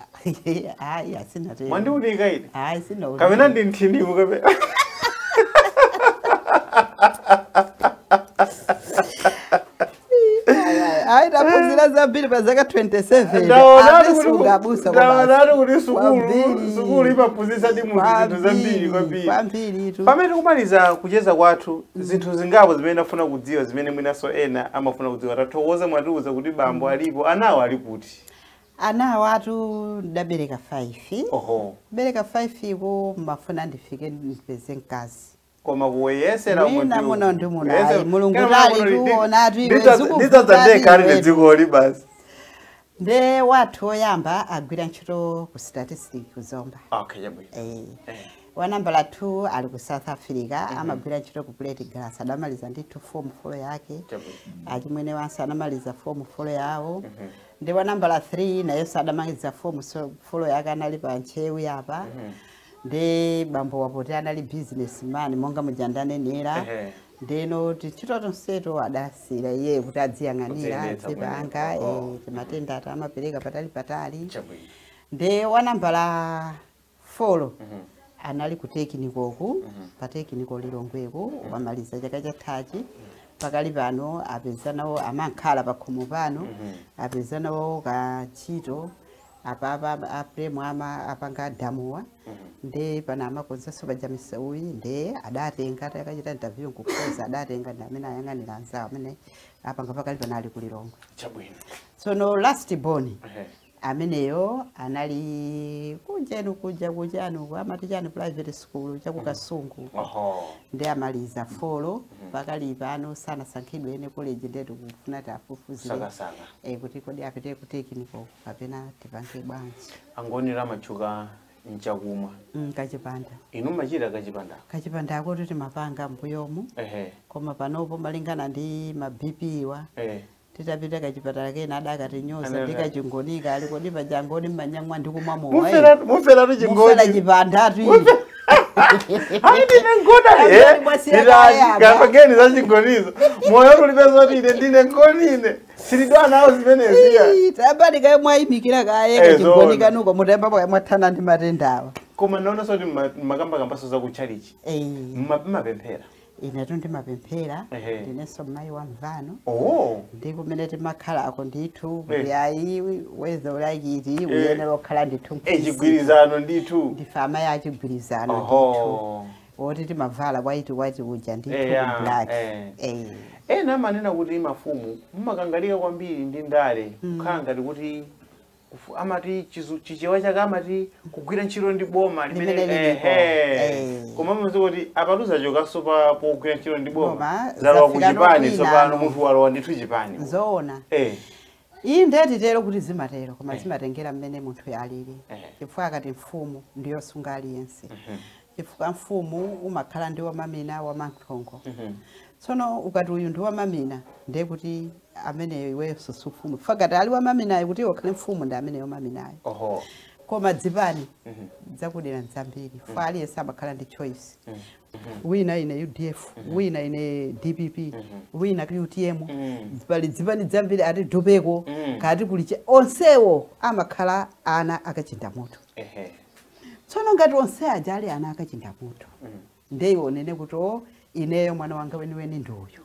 Speaker 1: mwandiunika ine?
Speaker 3: Sina taphunzira zambiri pa zaka 27
Speaker 1: ndaonani
Speaker 3: ati sungabusa
Speaker 1: ndaonani kuti sukulu ndi munthu zinthu zambiri kwambiri pamene tikumaliza kucheza kwathu zinthu zingapo zimene afuna kudziwa zimene mwinanso ena amafuna kudziwa. Tathokoza mwatiuza kuti bambo alipo anawo ali kuti
Speaker 3: anawo atu ndabereka 5
Speaker 1: oho.
Speaker 3: Bereka 5 iko mafuna ndifike ndipeze mkazi
Speaker 1: koma kuweyesera
Speaker 3: munthu ndi munthu ayi mulungu
Speaker 1: tuona basi.
Speaker 3: Wathu oyamba agwira ntchito ku statistic kuzomba
Speaker 1: okay, e.
Speaker 3: wa
Speaker 1: eh.
Speaker 3: Eh. wanambala 2 ali ku south africa mm -hmm. amagwira ntchito ku plate glass adamaliza ndi 2 form 4 yake.
Speaker 1: Ali
Speaker 3: mm. mwene wanse anamaliza form 4 yawo mm -hmm. ndi wanambala 3 nayo sadamaliza form 4 yake anali pa ntchewi mm -hmm. Ndi bambo wapoti anali businessman monga muja ndanenera ndeno tintchito tonseto adasira iye kuti adziyang'anira adzipanga.
Speaker 1: Oh.
Speaker 3: eh, timatenda ati amapereka patali patali.
Speaker 1: Chabwino
Speaker 3: ndi wa nambala 4 anali ku tekinikoku pa tekiniko lilongweku wamaliza chaka chathachi pakali pano apeza nawo amakhala pa khomo pano. Apeza nawo kantchito apapa apuremu ama apanga adhamuwa mm-hmm. nde pana amakozesa vajamisa uyi nde adatenga tayakachita interview nkukoza adatenga ndi amene ayang'anira anzawo amene apanga pakali pana ali kulilongwe tsono last boni uh -huh.
Speaker 1: Ehe.
Speaker 3: ameneyo anali kunjenu kuja kuchanu amati private school chakukasungu
Speaker 1: oho.
Speaker 3: Ndi amaliza folo pakali pano sanasankhidwe ene college ndetu kufuna tafufuzire eh, kuti kodi apite ku technical kapena tipange bwanji.
Speaker 1: Angoni ramachuka mchakumwa
Speaker 3: mm, kachipanda.
Speaker 1: Inu machita kachipanda?
Speaker 3: Kachipanda ako titi mapanga mbuyomu
Speaker 1: ehe.
Speaker 3: Koma panopo malingana ndi mabipiwa. BP wa
Speaker 1: eh
Speaker 3: titapita kachipatala kena adaka
Speaker 1: tinyosa
Speaker 3: tikachingoni kale kodi pachangoni mmanyamwa ndikumwa
Speaker 1: mowai
Speaker 3: chipandatu aindine
Speaker 1: za chingonizo moyo kulipezotine ndine ngonine silidwanawo zimeneziya
Speaker 3: tapani kaye mwaimikira kaye
Speaker 1: eh, kachingoni
Speaker 3: kanuko mutemba pakaye mwathana ndi matendawa.
Speaker 1: Koma naonasoti soti mmakambakamba kutchalichi mmapemphera
Speaker 3: nato mapempera
Speaker 1: mapemphera
Speaker 3: ndinenso mmayi wa mvano.
Speaker 1: Oh.
Speaker 3: Ndikumene timakhalako ndithu
Speaker 1: eh.
Speaker 3: kuti ayi weza ulakiti eh. uyenera okhala ndithu
Speaker 1: eh, ndithu.
Speaker 3: Ndife amayi achigwirizano ndithu. Woti timavala kwaiti kwati kuja ndithu black
Speaker 1: ena amanena kuti mafumu mumakangalika kwambiri ndi ndale. Mm. Kukhala ngati kuti amati chizu- chichewa chake amati kugwira ntchito ndi boma limene
Speaker 3: Limene lilipo.
Speaker 1: ehe
Speaker 3: Eh.
Speaker 1: koma mazi kuti apatuza chokaso pa pogwira ntchito ndi boma
Speaker 3: Boma,
Speaker 1: zalowa ku chipani
Speaker 3: nokwina
Speaker 1: tsopano
Speaker 3: ano.
Speaker 1: munthu walowa ndithu chipani
Speaker 3: zoona
Speaker 1: eh
Speaker 3: iyi ndetitero kuti zimatero koma
Speaker 1: Eh.
Speaker 3: zimatengera mmene munthu alili
Speaker 1: Eh.
Speaker 3: chifukwa akati mfumu ndiyosunga aliyense chifukwa mfumu umakhala ndi wamamina wamankhongo
Speaker 1: Mhm.
Speaker 3: tsono ukati uyu ndi wamamina ndiye kuti ameneyo iweyo susufumu chifukwa ngati ali wamaminayo kuti ukhale mfumu ndi ameneyo maminayo
Speaker 1: oho.
Speaker 3: Koma dzipani?
Speaker 1: Mhm.
Speaker 3: zakudera nzambiri chifukwa aliyense amakhala ndi choice.
Speaker 1: Mhm.
Speaker 3: wina ine udf wina ine dpp wina utm
Speaker 1: Mhm.
Speaker 3: pali dzipani dzambiri ati dupeko
Speaker 1: Mhm.
Speaker 3: kati kuli che- onsewo amakhala ana akachinda moto. Tsono ngati onse aja ali ana akachinda moto.
Speaker 1: Mhm.
Speaker 3: ndeyo nene kuti o ineyo mwana wanga weniweni ndi uyu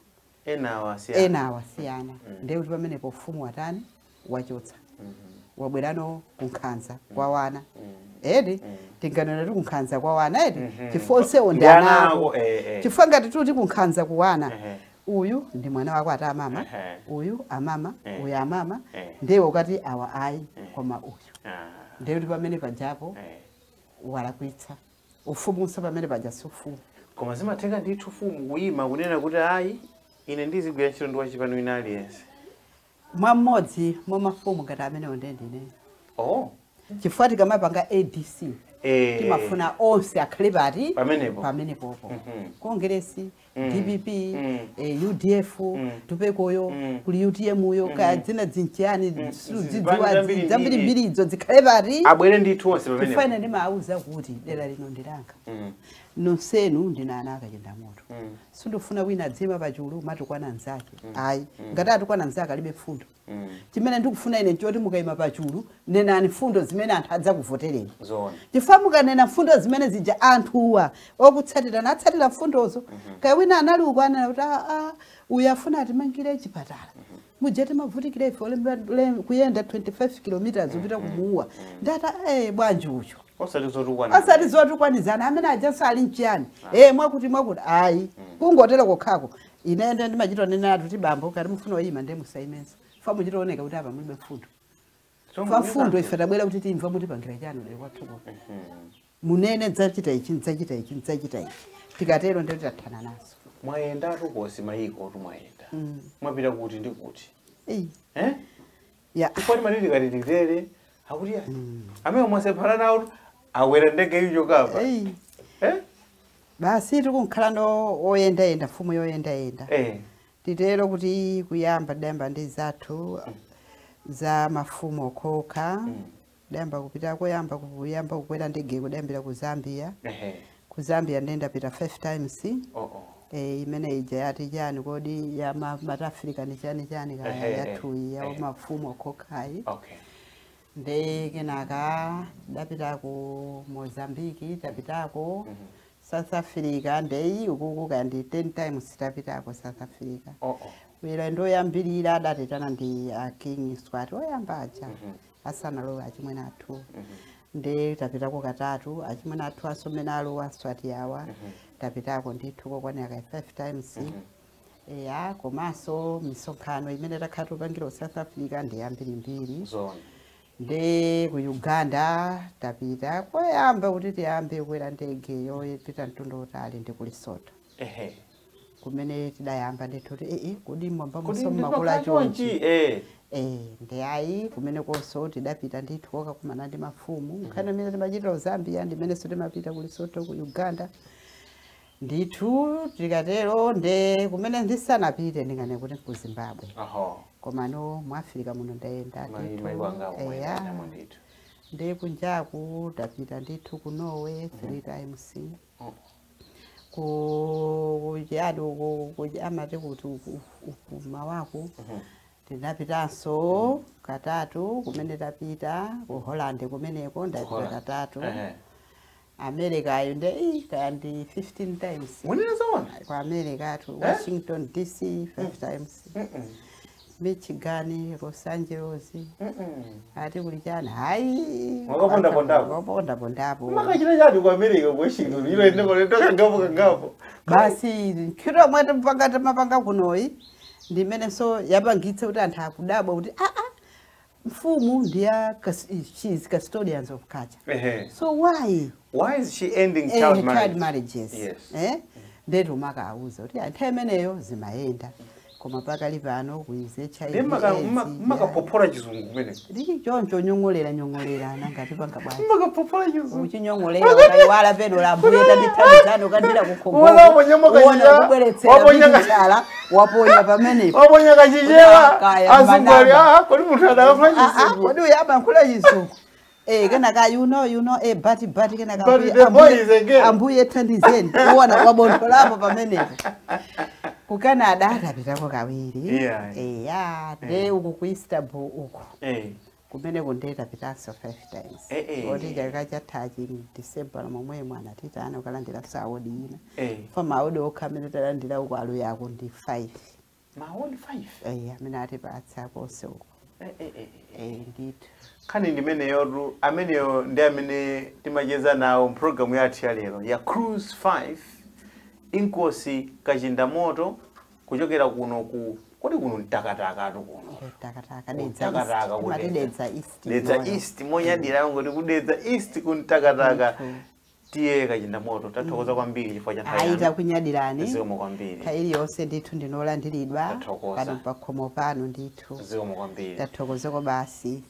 Speaker 3: ena awasiyana ndiye kuti pamenepo ufumu watani wachotsa. Wabwerano kunkhanza kwa wana. Edi? Tinganena ti kunkhanza kwa wana edi? Chifukwa onsewo ndi
Speaker 1: ana
Speaker 3: ana
Speaker 1: ako,
Speaker 3: ako.
Speaker 1: eh, eh.
Speaker 3: chifukwa ngati tuti kunkhanza kuwana
Speaker 1: Ehe.
Speaker 3: uyu ndi mwana wako ati amama uyu amama
Speaker 1: Eh.
Speaker 3: uyu amama
Speaker 1: Eh.
Speaker 3: ndiye ukati awa ayi koma uyu.
Speaker 1: Ah,
Speaker 3: ndiye kuti pamene pajapo
Speaker 1: eh.
Speaker 3: walakwitsa. Ufumunso pamene paja si ufumu
Speaker 1: koma zimatheka ndithu fumu kuyima kunena kuti ayi ine ndizigwira ntchito ndi wachipani wina aliyense
Speaker 3: mwa mmodzi mwa mafumu ngati amenewo ndiye ndine
Speaker 1: oh
Speaker 3: chifukwa tikamapanga adc
Speaker 1: eh,
Speaker 3: timafuna onse akhale pati
Speaker 1: pamenepo.
Speaker 3: pamenepopo.
Speaker 1: Mhm.
Speaker 3: kongresi
Speaker 1: Mm.
Speaker 3: Dpp
Speaker 1: Mm.
Speaker 3: eh, udf
Speaker 1: Mm.
Speaker 3: tupekoyo
Speaker 1: Mm.
Speaker 3: kuli utm yo kaya dzina zinchiyani
Speaker 1: Mm.
Speaker 3: zidziwa
Speaker 1: Zambiri-
Speaker 3: zambirimbiridzo zikhale pati
Speaker 1: abwere ndithu onse pamenepo
Speaker 3: tifane ndimauza kuti dera lino ndilanga
Speaker 1: Mm,
Speaker 3: nonsenu ndina ana akachenda moto
Speaker 1: mm,
Speaker 3: sindifuna wina adzima pachulu matukwana mnzake ayi ngati atukwana mnzake alibe fundo
Speaker 1: mm.
Speaker 3: chimene ndikufuna ine nchoti mukayima pachulu nenani fundo zimene anthu adzakuvotereni mukanena mfundo zimene zija anthuwa okutsatira natsatira mfundozo kaya amweni analukwana kuti aa uyu afuna timangire chipatala muje timavhutikire ife kuenda 25 kilometers kupita kumuuwa ndata ee bwanji
Speaker 1: ucho
Speaker 3: asati zotikwanizana amene ajanso ali mchiyani ee eh, mwakuti mwakuti. Ayi kungotero kokhako. Inaenda ndimachita nene ati kuti bambo kati mufuna oyima ndiye musaimensa fa muchitooneka kuti apa mulibe mfundo fa mfundo ife tabwera kuti timva mutipangira chani udere kwathuko mhm. munene dzachita ichi ndzachita ichi ndzachita ichi. Tikatero ndiyo titatthana nazo
Speaker 1: mwayendatu kosi mayiko tu mwayenda
Speaker 3: Mm.
Speaker 1: mwapita kuti ndi kuti. Eh? Chifukwa timati kati titere akuti ya. Amene mwasephala nawo akwera ndege icho kapa eh?
Speaker 3: Basi tikunkhala no oyendayenda mfumu yoyendayenda.
Speaker 1: Eh.
Speaker 3: Titero kuti kuyamba dayamba ndi zathu za mafumu okhoka. Dayamba kupita koyamba kuyamba kukwera ndege kudayambira ku zambia.
Speaker 1: Eh.
Speaker 3: ku zambia ndendapita five times.
Speaker 1: Oh oh
Speaker 3: eh, imene ija yati chani kodi ya ma- matafrika ni chani chani kaya
Speaker 1: ehe,
Speaker 3: yathuyi ya
Speaker 1: hey.
Speaker 3: mafumu okhokayi
Speaker 1: okay.
Speaker 3: Ndi kenaka dapita ku mozambiki tapitako south africa ndeyi ukuku kandi 10 times tapitako south africa.
Speaker 1: Oh oh.
Speaker 3: Wira ndoyambirira adatitana ndi aking swati oyamba aja asanalowa achimwene athu. Nde tapitako katatu achimwene athu asomene alowa swati yawa tapitako ndithu kokwanira kai 5 times eya komanso misonkhano imene takhala tupangira south africa ndi yambirimbiri
Speaker 1: zona
Speaker 3: nde ku uganda tapita koyamba kuti tiyambe kukwera ndege yopita mtundu utali ndi ku lesotho.
Speaker 1: Ehe.
Speaker 3: Kumene tidayamba ndithu kuti ee kodi mwamba achonchi
Speaker 1: chonchi. eh.
Speaker 3: Eh ndi ayi kumene konso tidapita ndithu kokakumana ndi mafumu. Nkhani imene timachita ku zambia ndimenenso timapita ku lesotho ku uganda ndithu tikatero nde kumene ndisanapite ndingane kuti ku zimbabwe. Komano mu africa muno ndayenda eya. ndi kunjaku tapita ndithu ku norway three times kuyani amati kuti uku- wako mawaku ndinapitanso katatu kumene tapita ku holland kumeneko ndapita
Speaker 1: katatu
Speaker 3: katatu.
Speaker 1: Ehe
Speaker 3: america ayonde kandi 15 times.
Speaker 1: Unezaona eh?
Speaker 3: kwa america tu
Speaker 1: eh?
Speaker 3: washington dc 5 mm. times. Mm -mm. michigani los angeles. Mm -mm. ati kulichana hayi
Speaker 1: wakaponda
Speaker 3: pondapo
Speaker 1: makachita chati kwa america washington. Ilo ende koleta kangapo kangapo
Speaker 3: basi kiro mwete mpaka tamapanga kunoyi ndimene so yapangitse kuti anthu akudabwa kuti aa ah, mfumu ndiya chizi custodians of culture. So why?
Speaker 1: why is she ending
Speaker 3: eh,
Speaker 1: child, marriage?
Speaker 3: child marriages.
Speaker 1: Yes.
Speaker 3: eh? ndeeta omwaka awuuza oti ate
Speaker 1: emene eyo zimayenda komapagali
Speaker 3: vano kuize chaichonchonyong'olera nyong'olerana ngativanga bwachinyong'olewala
Speaker 1: venola mbuye
Speaker 3: tanditanditano kandira kukogonaubweretseraala waponya pamenepokodi uyaba
Speaker 1: nkhula chizuku makachicha, waponya ka-
Speaker 3: Eh, you know you know eh but but kenaka
Speaker 1: But
Speaker 3: ambuye- thandizeni uona wabontolapo pamenepo ku canada adapitako kawiri
Speaker 1: Yeah.
Speaker 3: eya nde uku ku istanbul uku.
Speaker 1: Eh.
Speaker 3: Kumene kundetapitanso five times
Speaker 1: Eh, eh.
Speaker 3: oti chaka chathachi december momwemo anatitana ukalandira saudi ina
Speaker 1: eh.
Speaker 3: Fa maudi okha amene talandira uku aluyako ndi five.
Speaker 1: Maoni 5
Speaker 3: eh amene atipatsa konse uku
Speaker 1: eh eh eh
Speaker 3: eh. Ndithu
Speaker 1: khani ndimeneyotu ameneyo ndi amene timacheza nawo mpulogalamu yathu ya lero ya cruise 5 inkosi kachindamoto kuchokera kuno ku kodi kuno mtakatakatu kuno?
Speaker 3: Takataka
Speaker 1: Takataka
Speaker 3: mati
Speaker 1: kudedza.
Speaker 3: dedza east
Speaker 1: moto ngoti kudedza east kumtakatakaka tiye kachindamoto tathokoza kwambiri chifukwa cha nthawi
Speaker 3: aita
Speaker 1: yanu.
Speaker 3: kunyadirani
Speaker 1: zikomo kwambiri.
Speaker 3: Iliyonse ndithu ndinolandiridwa
Speaker 1: Tathokoza.
Speaker 3: pano pakhomo pano ndithu.
Speaker 1: Zikomo kwambiri.
Speaker 3: Tathokozeko basi